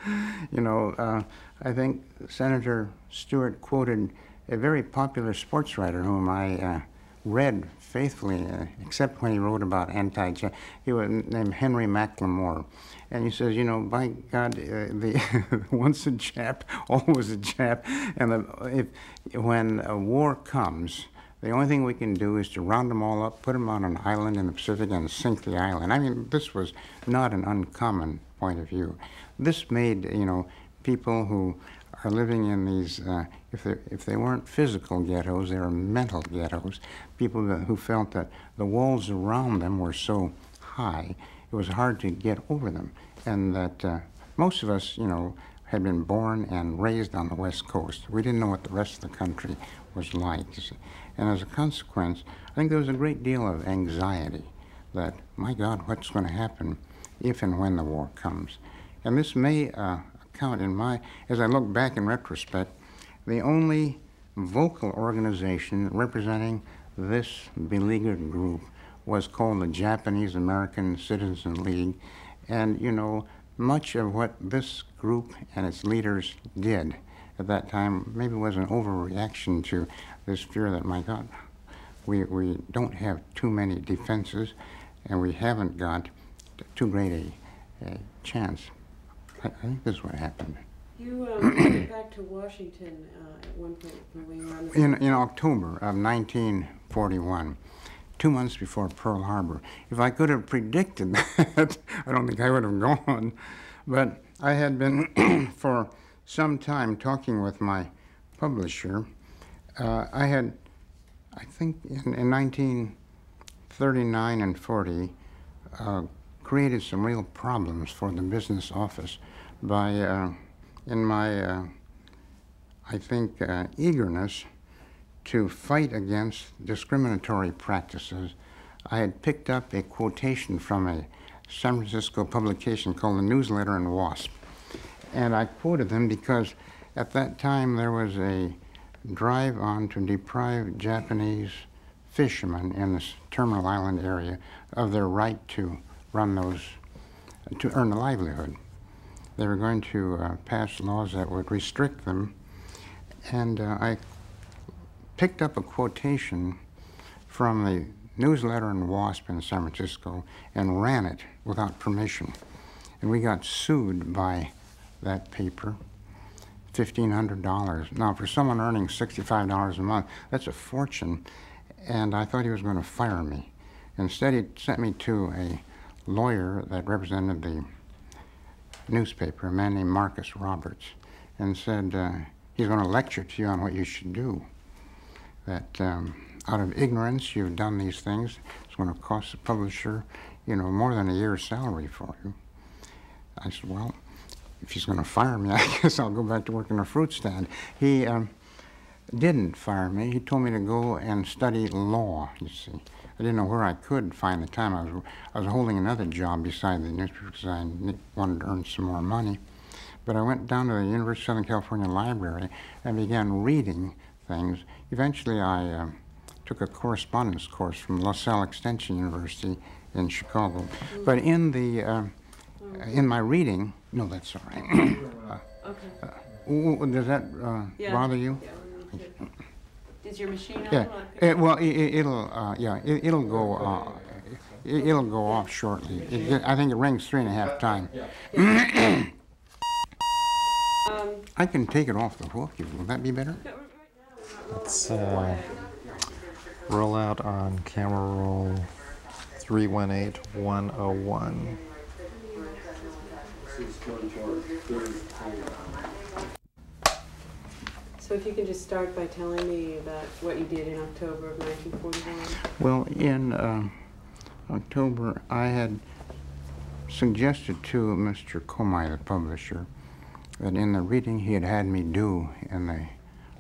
you know, uh, I think Senator Stewart quoted a very popular sports writer whom I uh, read faithfully, uh, except when he wrote about anti He was named Henry McLemore. And he says, you know, by God, uh, the <laughs> once a Jap, <laughs> always a Jap. And the, if, when a war comes, the only thing we can do is to round them all up, put them on an island in the Pacific, and sink the island. I mean, this was not an uncommon point of view. This made, you know, people who are living in these, uh, if, they, if they weren't physical ghettos, they were mental ghettos, people who felt that the walls around them were so high, it was hard to get over them. And that uh, most of us, you know, had been born and raised on the West Coast. We didn't know what the rest of the country was like. And as a consequence, I think there was a great deal of anxiety that, my God, what's going to happen if and when the war comes? And this may uh, account in my, as I look back in retrospect, the only vocal organization representing this beleaguered group was called the Japanese American Citizen League. And, you know, much of what this group and its leaders did at that time maybe was an overreaction to this fear that, my God, we, we don't have too many defenses and we haven't got too great a, a chance. I, I think this is what happened. You um, <coughs> went back to Washington uh, at one point when we were In, in October of 1941, two months before Pearl Harbor. If I could have predicted <laughs> that, I don't think I would have gone. But I had been <coughs> for some time talking with my publisher. Uh, I had, I think, in, in 1939 and 40, uh, created some real problems for the business office by, uh, in my, uh, I think, uh, eagerness to fight against discriminatory practices, I had picked up a quotation from a San Francisco publication called the Newsletter and Wasp. And I quoted them because at that time there was a drive on to deprive Japanese fishermen in the terminal island area of their right to run those, to earn a livelihood. They were going to uh, pass laws that would restrict them. And uh, I picked up a quotation from the newsletter in WASP in San Francisco and ran it without permission. And we got sued by that paper, $1,500. Now, for someone earning $65 a month, that's a fortune. And I thought he was going to fire me. Instead, he sent me to a lawyer that represented the newspaper, a man named Marcus Roberts, and said, uh, he's going to lecture to you on what you should do that um, out of ignorance you've done these things. It's going to cost the publisher, you know, more than a year's salary for you. I said, well, if he's going to fire me, <laughs> I guess I'll go back to work in a fruit stand. He um, didn't fire me. He told me to go and study law, you see. I didn't know where I could find the time. I was, I was holding another job beside the newspaper because I wanted to earn some more money. But I went down to the University of Southern California Library and began reading things. Eventually, I uh, took a correspondence course from LaSalle Extension University in Chicago. But in the uh, in my reading, no, that's all right. <coughs> Okay. W- w- Does that uh, Yeah. bother you? Yeah, let me. Is your machine on? Yeah. I'll It, well, i i- it'll uh, yeah, it, it'll go. Uh, it, it'll go off shortly. It, I think it rings three and a half times. <coughs> Um, I can take it off the hook. Will that be better? Let's uh, roll out on camera roll 318101. So if you can just start by telling me about what you did in October of 1941. Well, in uh, October, I had suggested to Mr. Komai, the publisher, that in the reading he had had me do in the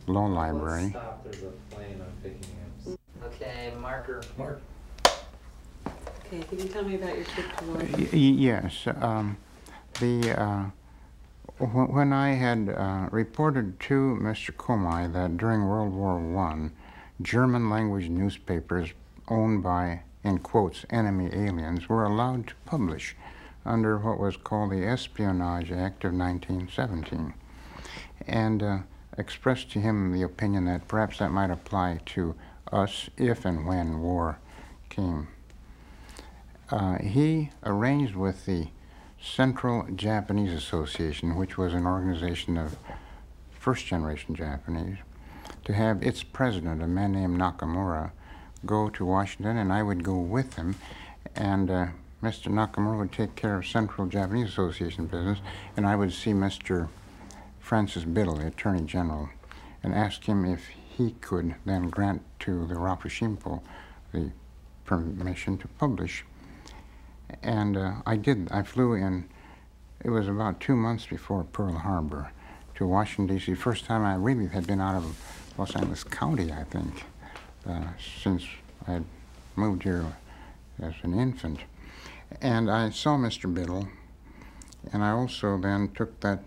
law library. stop, there's a plane I'm picking up. Okay, marker. Mark, Okay, if you tell me about your trip to Y- Washington. y- Yes, um, the, uh, wh- when I had uh, reported to Mr. Komai that during World War I, German language newspapers owned by, in quotes, enemy aliens were allowed to publish under what was called the Espionage Act of 1917, and uh, expressed to him the opinion that perhaps that might apply to us if and when war came uh, he arranged with the Central Japanese Association, which was an organization of first generation Japanese, to have its president, a man named Nakamura, go to Washington, and I would go with him. And uh, Mr. Nakamura would take care of Central Japanese Association business, and I would see Mr. Francis Biddle, the Attorney General, and ask him if he could then grant to the Rafu Shimpo the permission to publish. And uh, I did. I flew in, it was about two months before Pearl Harbor, to Washington, D.C. First time I really had been out of Los Angeles County, I think, uh, since I had moved here as an infant. And I saw Mr. Biddle, and I also then took that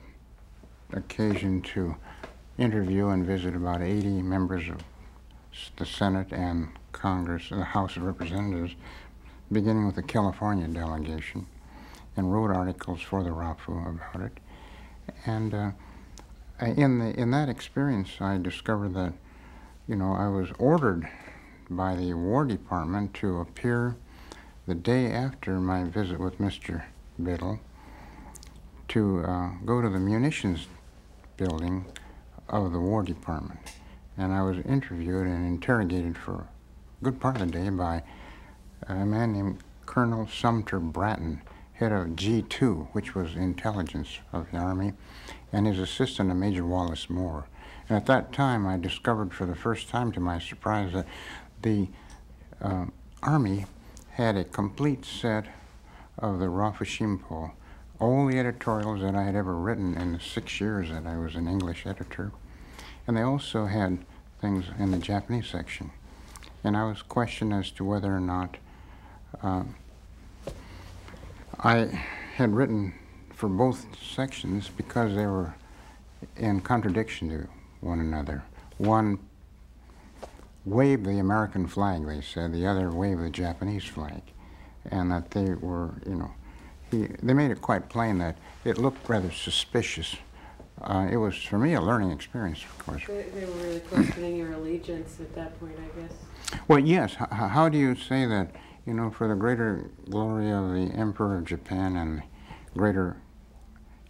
occasion to interview and visit about 80 members of the Senate and Congress, the House of Representatives, beginning with the California delegation, and wrote articles for the RAFU about it. And uh, in the in that experience, I discovered that, you know, I was ordered by the War Department to appear the day after my visit with Mr. Biddle to uh, go to the munitions building of the War Department. And I was interviewed and interrogated for a good part of the day by a man named Colonel Sumter Bratton, head of G2, which was intelligence of the Army, and his assistant, a Major Wallace Moore. And at that time, I discovered for the first time, to my surprise, that the uh, Army had a complete set of the Rafu Shimpo, all the editorials that I had ever written in the six years that I was an English editor. And they also had things in the Japanese section. And I was questioned as to whether or not uh, I had written for both sections because they were in contradiction to one another. One waved the American flag, they said, the other waved the Japanese flag. And that they were, you know, he, they made it quite plain that it looked rather suspicious. Uh, it was, for me, a learning experience, of course. They, they were really questioning your allegiance at that point, I guess. Well, yes. H- how do you say that, you know, for the greater glory of the Emperor of Japan and the greater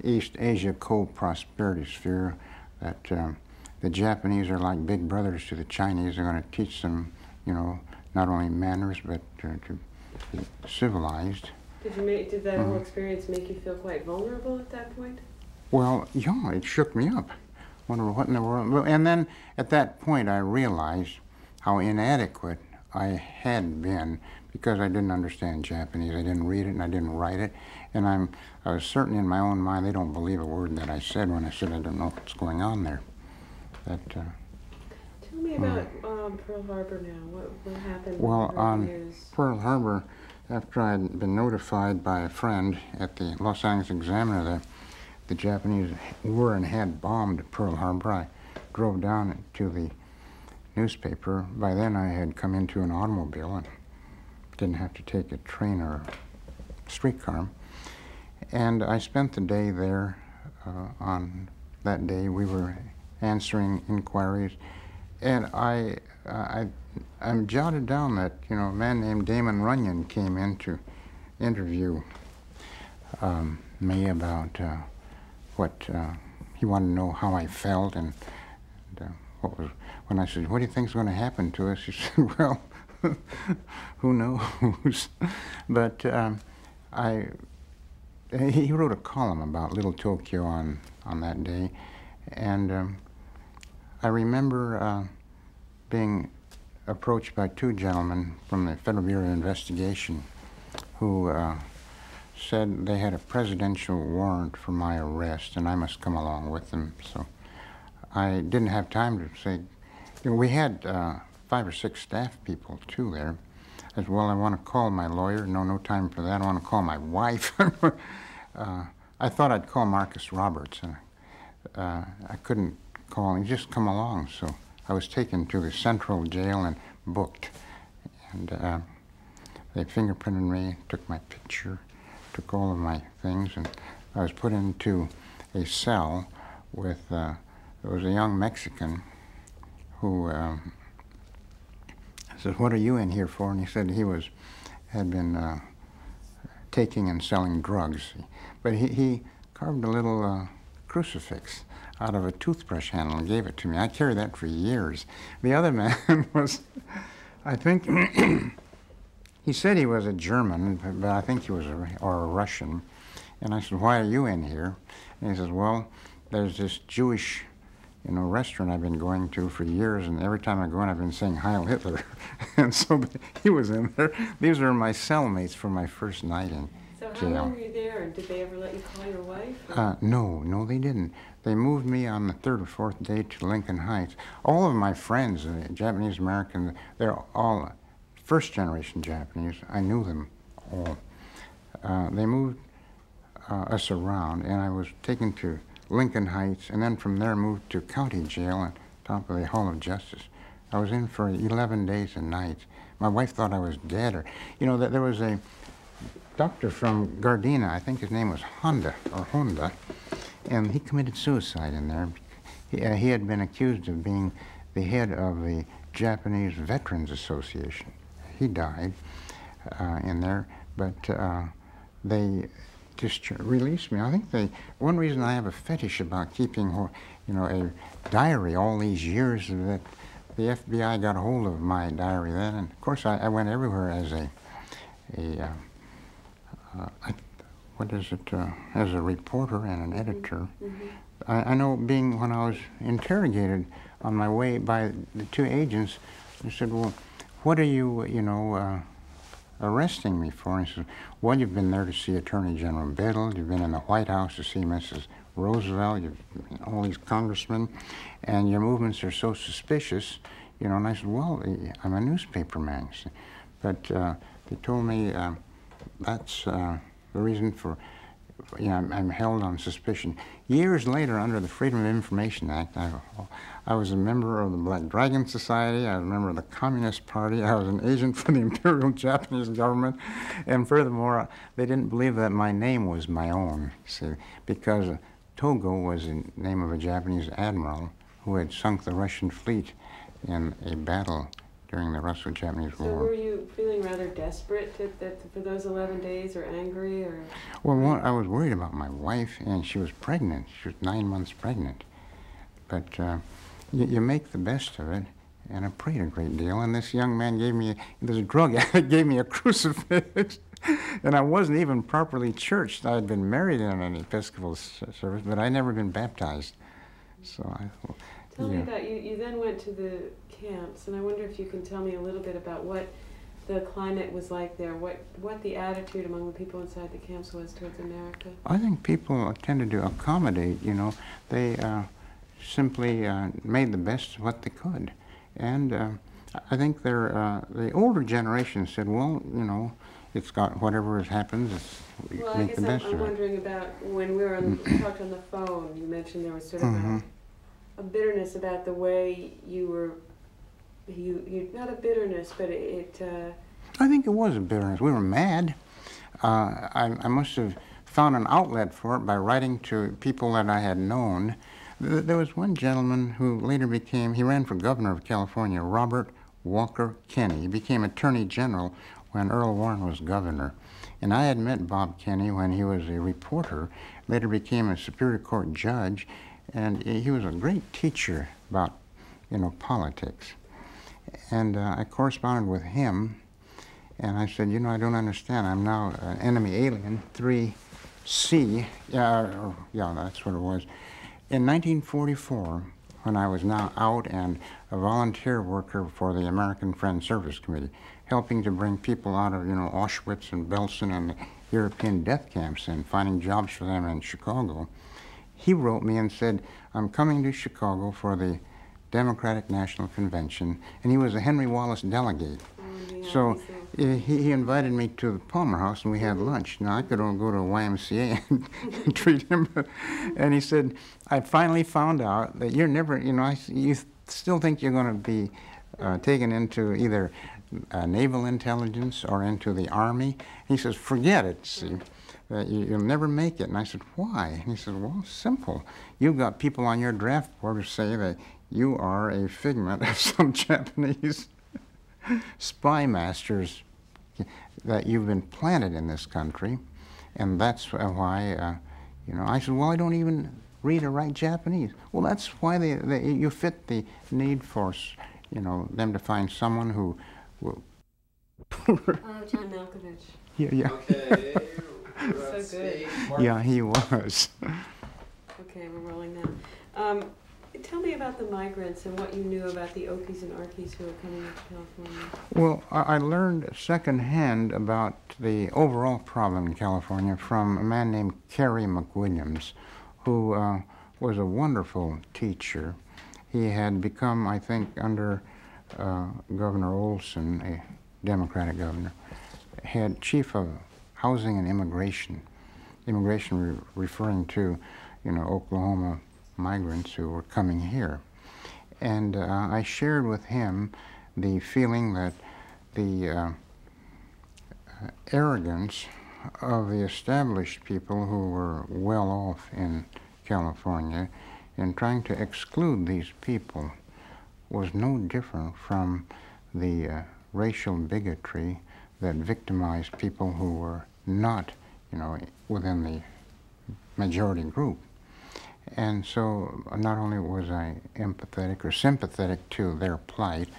East Asia co-prosperity sphere, that um, the Japanese are like big brothers to the Chinese. They're going to teach them, you know, not only manners, but uh, to be civilized. Did you make, did that whole Mhm. experience make you feel quite vulnerable at that point? Well, yeah, it shook me up. Wonder what in the world. And then at that point, I realized how inadequate I had been because I didn't understand Japanese. I didn't read it and I didn't write it. And I'm, I was certain in my own mind they don't believe a word that I said when I said I don't know what's going on there. That, uh, Tell me about um, Pearl Harbor now. What, what happened? Hmm. Well, on? Pearl Harbor, after I had been notified by a friend at the Los Angeles Examiner that the Japanese were and had bombed Pearl Harbor, I drove down to the newspaper. By then, I had come into an automobile and didn't have to take a train or a streetcar. And I spent the day there. Uh, on that day, we were answering inquiries, and I, I, I'm jotted down that you know a man named Damon Runyon came in to interview um, me about uh, what uh, he wanted to know how I felt and, and uh, what was when I said, "What do you think's going to happen to us?" <laughs> He said, "Well, <laughs> who knows?" <laughs> but um, I he wrote a column about Little Tokyo on on that day, and um, I remember uh, being approached by two gentlemen from the Federal Bureau of Investigation who uh, said they had a presidential warrant for my arrest and I must come along with them. So I didn't have time to say, you know, we had uh, five or six staff people too there. As well, I want to call my lawyer. No, no time for that. I want to call my wife. <laughs> uh, I thought I'd call Marcus Roberts, and uh, I couldn't call him. Just come along. So I was taken to the central jail and booked. And uh, they fingerprinted me, took my picture, took all of my things, and I was put into a cell with, uh, there was a young Mexican who um, said, what are you in here for? And he said he was, had been uh, taking and selling drugs. But he, he carved a little uh, crucifix out of a toothbrush handle and gave it to me. I carried that for years. The other <laughs> man was, I think, <clears throat> he said he was a German, but, but I think he was a, or a Russian. And I said, "Why are you in here?" And he says, "Well, there's this Jewish, you know, restaurant I've been going to for years, and every time I go in, I've been saying Heil Hitler." <laughs> and so he was in there. These are my cellmates for my first night in So how jail. long were you there, and did they ever let you call your wife? Uh, no, no, they didn't. They moved me on the third or fourth day to Lincoln Heights. All of my friends, uh, Japanese Americans, they're all first generation Japanese. I knew them all. Uh, they moved uh, us around, and I was taken to Lincoln Heights, and then from there moved to county jail on top of the Hall of Justice. I was in for 11 days and nights. My wife thought I was dead, or you know, there was a doctor from Gardena, I think his name was Honda or Honda, and he committed suicide in there. He, uh, he had been accused of being the head of the Japanese Veterans Association. He died uh, in there, but uh, they just released me. I think they. One reason I have a fetish about keeping, you know, a diary all these years is that the FBI got a hold of my diary then, and of course I, I went everywhere as a, a, uh, uh, I, what is it, uh, as a reporter and an editor. I, I know being when I was interrogated on my way by the two agents, they said, "Well, what are you, you know, uh, arresting me for?" And he said, "Well, you've been there to see Attorney General Biddle. You've been in the White House to see Mrs. Roosevelt. You've all these congressmen, and your movements are so suspicious." You know, and I said, "Well, eh, I'm a newspaper man." you see." But uh, they told me uh, that's uh, the reason for yeah, I'm, I'm held on suspicion. Years later, under the Freedom of Information Act, I, I was a member of the Black Dragon Society, I was a member of the Communist Party, I was an agent for the <laughs> Imperial Japanese government, and furthermore, they didn't believe that my name was my own, see, because Togo was the name of a Japanese admiral who had sunk the Russian fleet in a battle during the Russo-Japanese So War. were you feeling rather desperate to, that, for those 11 days, or angry, or? Well, one, I was worried about my wife, and she was pregnant. She was nine months pregnant. But uh, you, you make the best of it, and I prayed a great deal. And this young man gave me, this drug <laughs> addict gave me a crucifix. <laughs> and I wasn't even properly churched. I had been married in an Episcopal s- service, but I'd never been baptized. So I thought, Tell me Yeah. about, you, you then went to the camps, and I wonder if you can tell me a little bit about what the climate was like there, what, what the attitude among the people inside the camps was towards America. I think people tended to accommodate, you know. They uh, simply uh, made the best of what they could. And uh, I think they're, uh, the older generation said, well, you know, it's got whatever has happened, it's, we Well, I make the I'm, best I'm of it. wondering about when we were on, talked on the phone, you mentioned there was sort of Mhm. a, a bitterness about the way you were, you, you, not a bitterness, but it, uh, I think it was a bitterness. We were mad. Uh, I, I must have found an outlet for it by writing to people that I had known. There was one gentleman who later became, he ran for governor of California, Robert Walker Kenny. He became attorney general when Earl Warren was governor. And I had met Bob Kenny when he was a reporter, later became a Superior Court judge, and he was a great teacher about, you know, politics. And uh, I corresponded with him and I said, you know, I don't understand. I'm now an enemy alien, 3C. Yeah, or, yeah, that's what it was. In 1944, when I was now out and a volunteer worker for the American Friends Service Committee, helping to bring people out of, you know, Auschwitz and Belsen and the European death camps and finding jobs for them in Chicago, he wrote me and said, I'm coming to Chicago for the Democratic National Convention, and he was a Henry Wallace delegate. um, yeah, So he, he invited me to the Palmer House and we had lunch. Now I could only go to a YMCA <laughs> and <laughs> treat him, and he said, "I finally found out that you're never, you know, I you still think you're going to be uh, taken into either uh, naval intelligence or into the army." He says, "Forget it. See, that you, you'll never make it." And I said, "Why?" And he said, "Well, simple. You've got people on your draft board who say that you are a figment of <laughs> some Japanese." spy masters that you've been planted in this country, and that's why, uh, you know, I said, well, I don't even read or write Japanese. Well, that's why they, they you fit the need for, you know, them to find someone who will <laughs> Oh, John Malkovich. yeah, yeah, Okay, <laughs> So good. yeah, he was. Okay, we're rolling now. Um, tell me about the migrants and what you knew about the Okies and Arkies who were coming to California. Well, I learned secondhand about the overall problem in California from a man named Carey McWilliams, who uh, was a wonderful teacher. He had become, I think, under uh, Governor Olson, a Democratic governor, head chief of housing and immigration. Immigration re- referring to, you know, Oklahoma migrants who were coming here. And uh, I shared with him the feeling that the uh, arrogance of the established people who were well off in California in trying to exclude these people was no different from the uh, racial bigotry that victimized people who were not, you know, within the majority group. And so not only was I empathetic or sympathetic to their plight,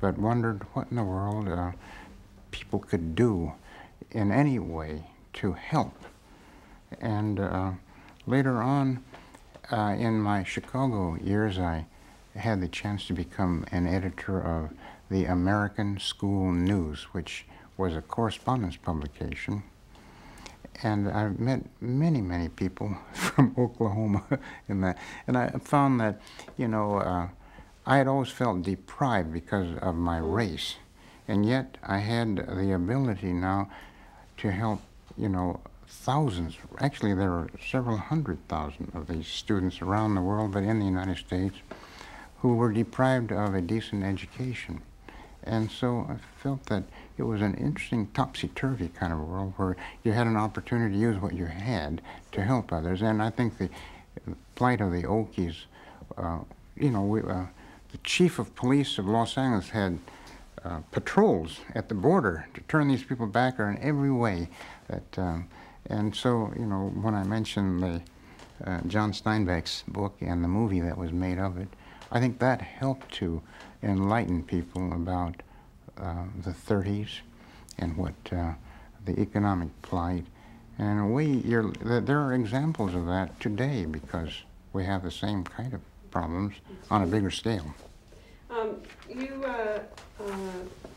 but wondered what in the world uh, people could do in any way to help. And uh, later on, uh, in my Chicago years, I had the chance to become an editor of the American School News, which was a correspondence publication. And I've met many, many people <laughs> from Oklahoma in that. And I found that, you know, uh, I had always felt deprived because of my race. And yet I had the ability now to help, you know, thousands. Actually, there are several hundred thousand of these students around the world, but in the United States, who were deprived of a decent education. And so I felt that it was an interesting topsy-turvy kind of world where you had an opportunity to use what you had to help others. And I think the plight of the Okies, uh, you know, we, uh, the chief of police of Los Angeles had uh, patrols at the border to turn these people back or in every way. That, um, and so, you know, when I mentioned the uh, John Steinbeck's book and the movie that was made of it, I think that helped to enlighten people about uh, the 30s and what uh, the economic plight. And you're, there are examples of that today because we have the same kind of problems on a bigger scale. Um, you uh, uh,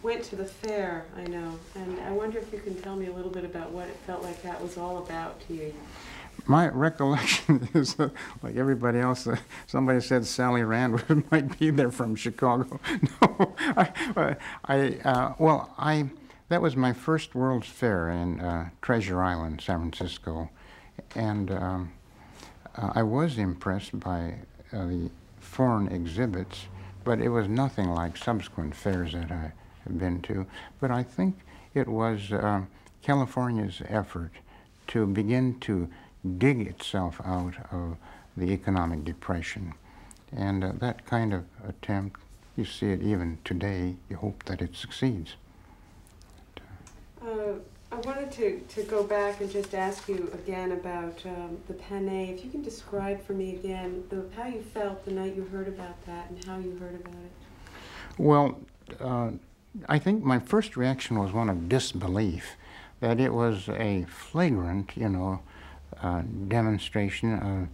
went to the fair, I know, and I wonder if you can tell me a little bit about what it felt like that was all about to you. My recollection <laughs> is, uh, like everybody else, uh, somebody said Sally Rand <laughs> might be there from Chicago. <laughs> no, I, uh, I uh, well, I that was my first World's Fair in uh, Treasure Island, San Francisco, and um, uh, I was impressed by the foreign exhibits, but it was nothing like subsequent fairs that I have been to. But I think it was California's effort to begin to dig itself out of the economic depression. And uh, that kind of attempt, you see it even today, you hope that it succeeds. Uh, I wanted to, to go back and just ask you again about um, the Panay. If you can describe for me again the, how you felt the night you heard about that and how you heard about it. Well, uh, I think my first reaction was one of disbelief that it was a flagrant, you know, uh, demonstration of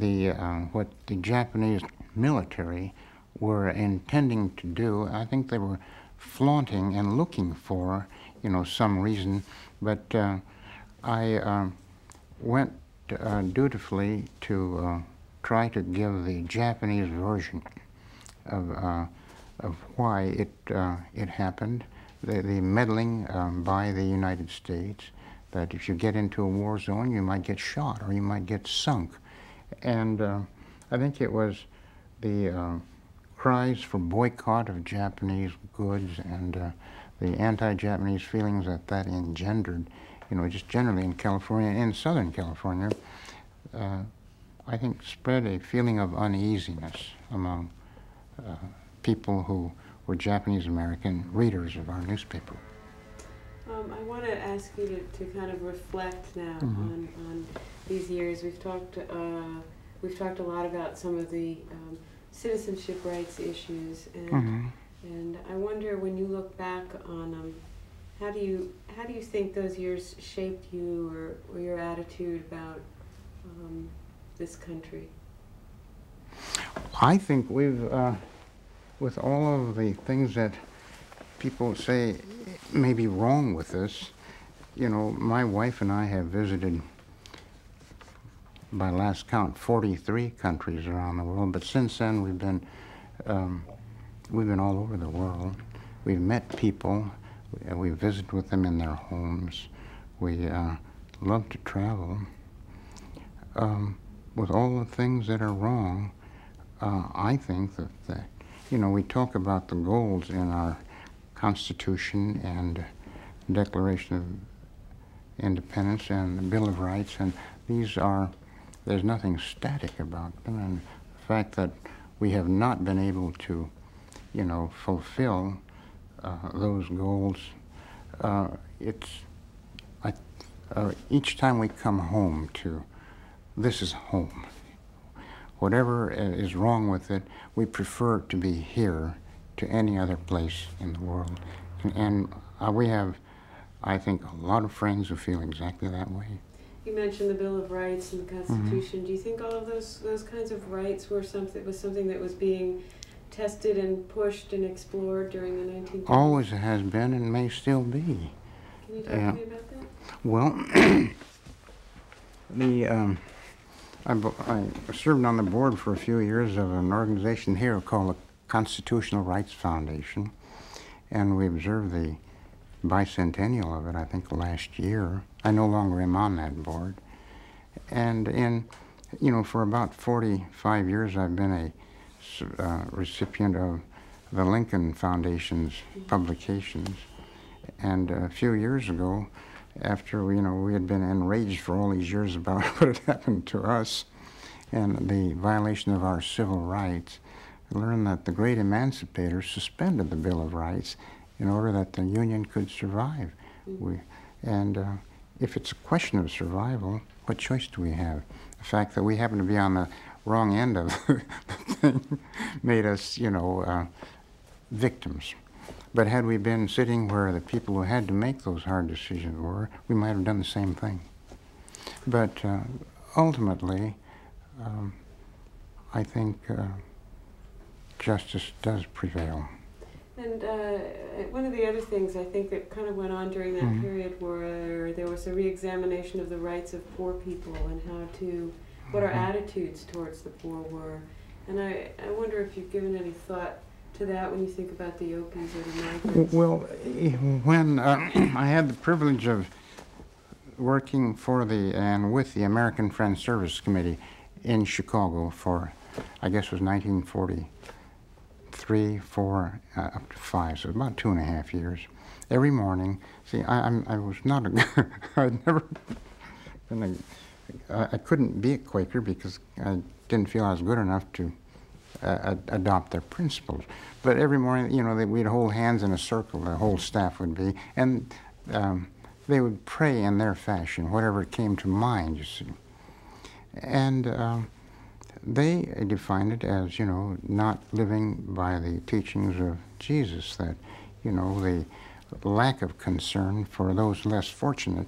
the uh, what the Japanese military were intending to do. I think they were flaunting and looking for, you know, some reason. But uh, I uh, went uh, dutifully to uh, try to give the Japanese version of of why it it happened, the, the meddling um, by the United States, that if you get into a war zone, you might get shot or you might get sunk, and uh, I think it was the uh, cries for boycott of Japanese goods and uh, the anti-Japanese feelings that that engendered, you know, just generally in California and in Southern California, uh, I think spread a feeling of uneasiness among uh, people who were Japanese American readers of our newspaper. Um, I want to ask you to, to kind of reflect now Mhm. on, on these years. We've talked uh, we've talked a lot about some of the um, citizenship rights issues, and Mhm. and I wonder when you look back on them, how do you how do you think those years shaped you or, or your attitude about um, this country? I think we've, uh, with all of the things that people say may be wrong with this, you know, my wife and I have visited, by last count, 43 countries around the world. But since then, we've been, um, we've been all over the world. We've met people. We, we visit with them in their homes. We uh, love to travel. Um, with all the things that are wrong, uh, I think that, that, you know, we talk about the goals in our Constitution and Declaration of Independence and the Bill of Rights, and these are, there's nothing static about them, and the fact that we have not been able to, you know, fulfill uh, those goals, uh, it's, I, uh, each time we come home to, this is home. Whatever is wrong with it, we prefer to be here to any other place in the world. And, and uh, we have, I think, a lot of friends who feel exactly that way. You mentioned the Bill of Rights and the Constitution. Do you think all of those those kinds of rights were something was something that was being tested and pushed and explored during the 1920s? Always has been and may still be. Can you talk yeah. to me about that? Well, <clears throat> the um, I, I served on the board for a few years of an organization here called the Constitutional Rights Foundation, and we observed the bicentennial of it, I think, last year. I no longer am on that board. And in, you know, for about 45 years, I've been a uh, recipient of the Lincoln Foundation's publications. And a few years ago, after you know we had been enraged for all these years about <laughs> what had happened to us and the violation of our civil rights, I learned that the great emancipators suspended the Bill of Rights in order that the Union could survive. We, and uh, if it's a question of survival, what choice do we have? The fact that we happen to be on the wrong end of <laughs> the thing made us, you know, uh, victims. But had we been sitting where the people who had to make those hard decisions were, we might have done the same thing. But uh, ultimately, um, I think uh, justice does prevail. And uh, one of the other things I think that kind of went on during that Mhm. period were there was a reexamination of the rights of poor people and how to, what our Mhm. attitudes towards the poor were. And I, I wonder if you've given any thought to that when you think about the Okies or the migrants. Well, when uh, <clears throat> I had the privilege of working for the and with the American Friends Service Committee in Chicago for, I guess it was 1943, four, uh, up to five, so about two and a half years. Every morning, see, I, I'm, I was not a, <laughs> I'd never been a, I, couldn't be a Quaker because I didn't feel I was good enough to uh, ad- adopt their principles. But every morning, you know, they, we'd hold hands in a circle, the whole staff would be, and um, they would pray in their fashion, whatever came to mind, you see. And um, they defined it as, you know, not living by the teachings of Jesus, that, you know, the lack of concern for those less fortunate,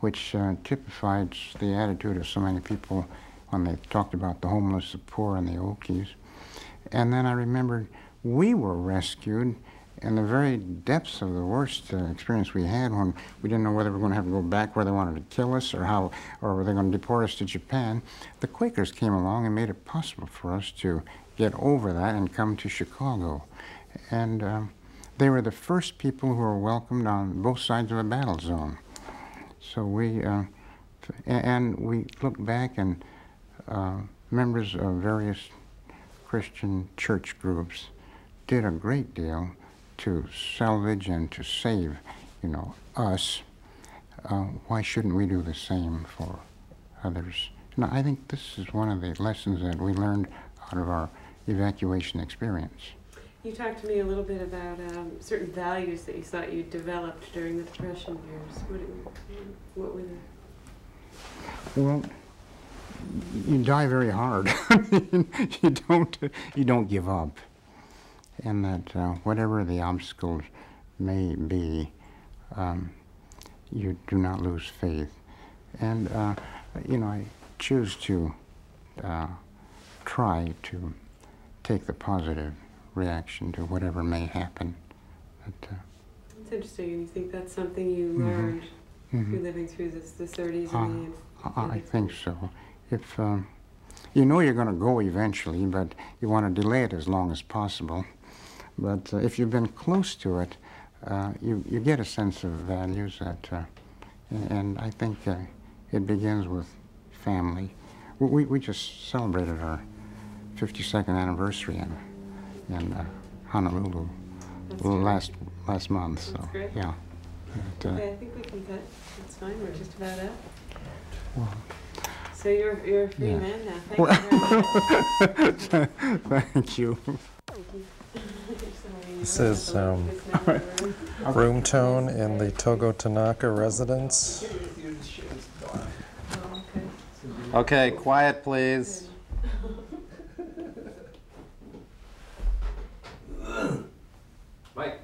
which uh, typified the attitude of so many people when they talked about the homeless, the poor, and the Okies. And then I remembered we were rescued in the very depths of the worst uh, experience we had when we didn't know whether we were going to have to go back where they wanted to kill us or how, or were they going to deport us to Japan. The Quakers came along and made it possible for us to get over that and come to Chicago. And um, they were the first people who were welcomed on both sides of a battle zone. So we, uh, and we look back and uh, members of various Christian church groups did a great deal to salvage and to save, you know, us. Uh, why shouldn't we do the same for others? And I think this is one of the lessons that we learned out of our evacuation experience. You talked to me a little bit about um, certain values that you thought you developed during the Depression years. What, what were they? Well, you die very hard. <laughs> you don't you don't give up, and that uh, whatever the obstacles may be, um, you do not lose faith. And, uh, you know, I choose to uh, try to take the positive reaction to whatever may happen. But, uh, It's interesting, and you think that's something you Mhm. learned mhm. through living through this, the 30s Uh, and the. I I think so. If um, you know you're going to go eventually, but you want to delay it as long as possible. But uh, if you've been close to it, uh, you you get a sense of values that, uh, and, and I think uh, it begins with family. We we- just celebrated our 52nd anniversary in in uh, Honolulu That's great. last last month. So That's great. yeah. But, uh, Okay, I think we can cut. That's fine. We're just about out. well, So you're you're a free Yeah. man now. Thank you. <laughs> Thank you. This is um, room tone in the Togo Tanaka residence. Okay, quiet please. Mike.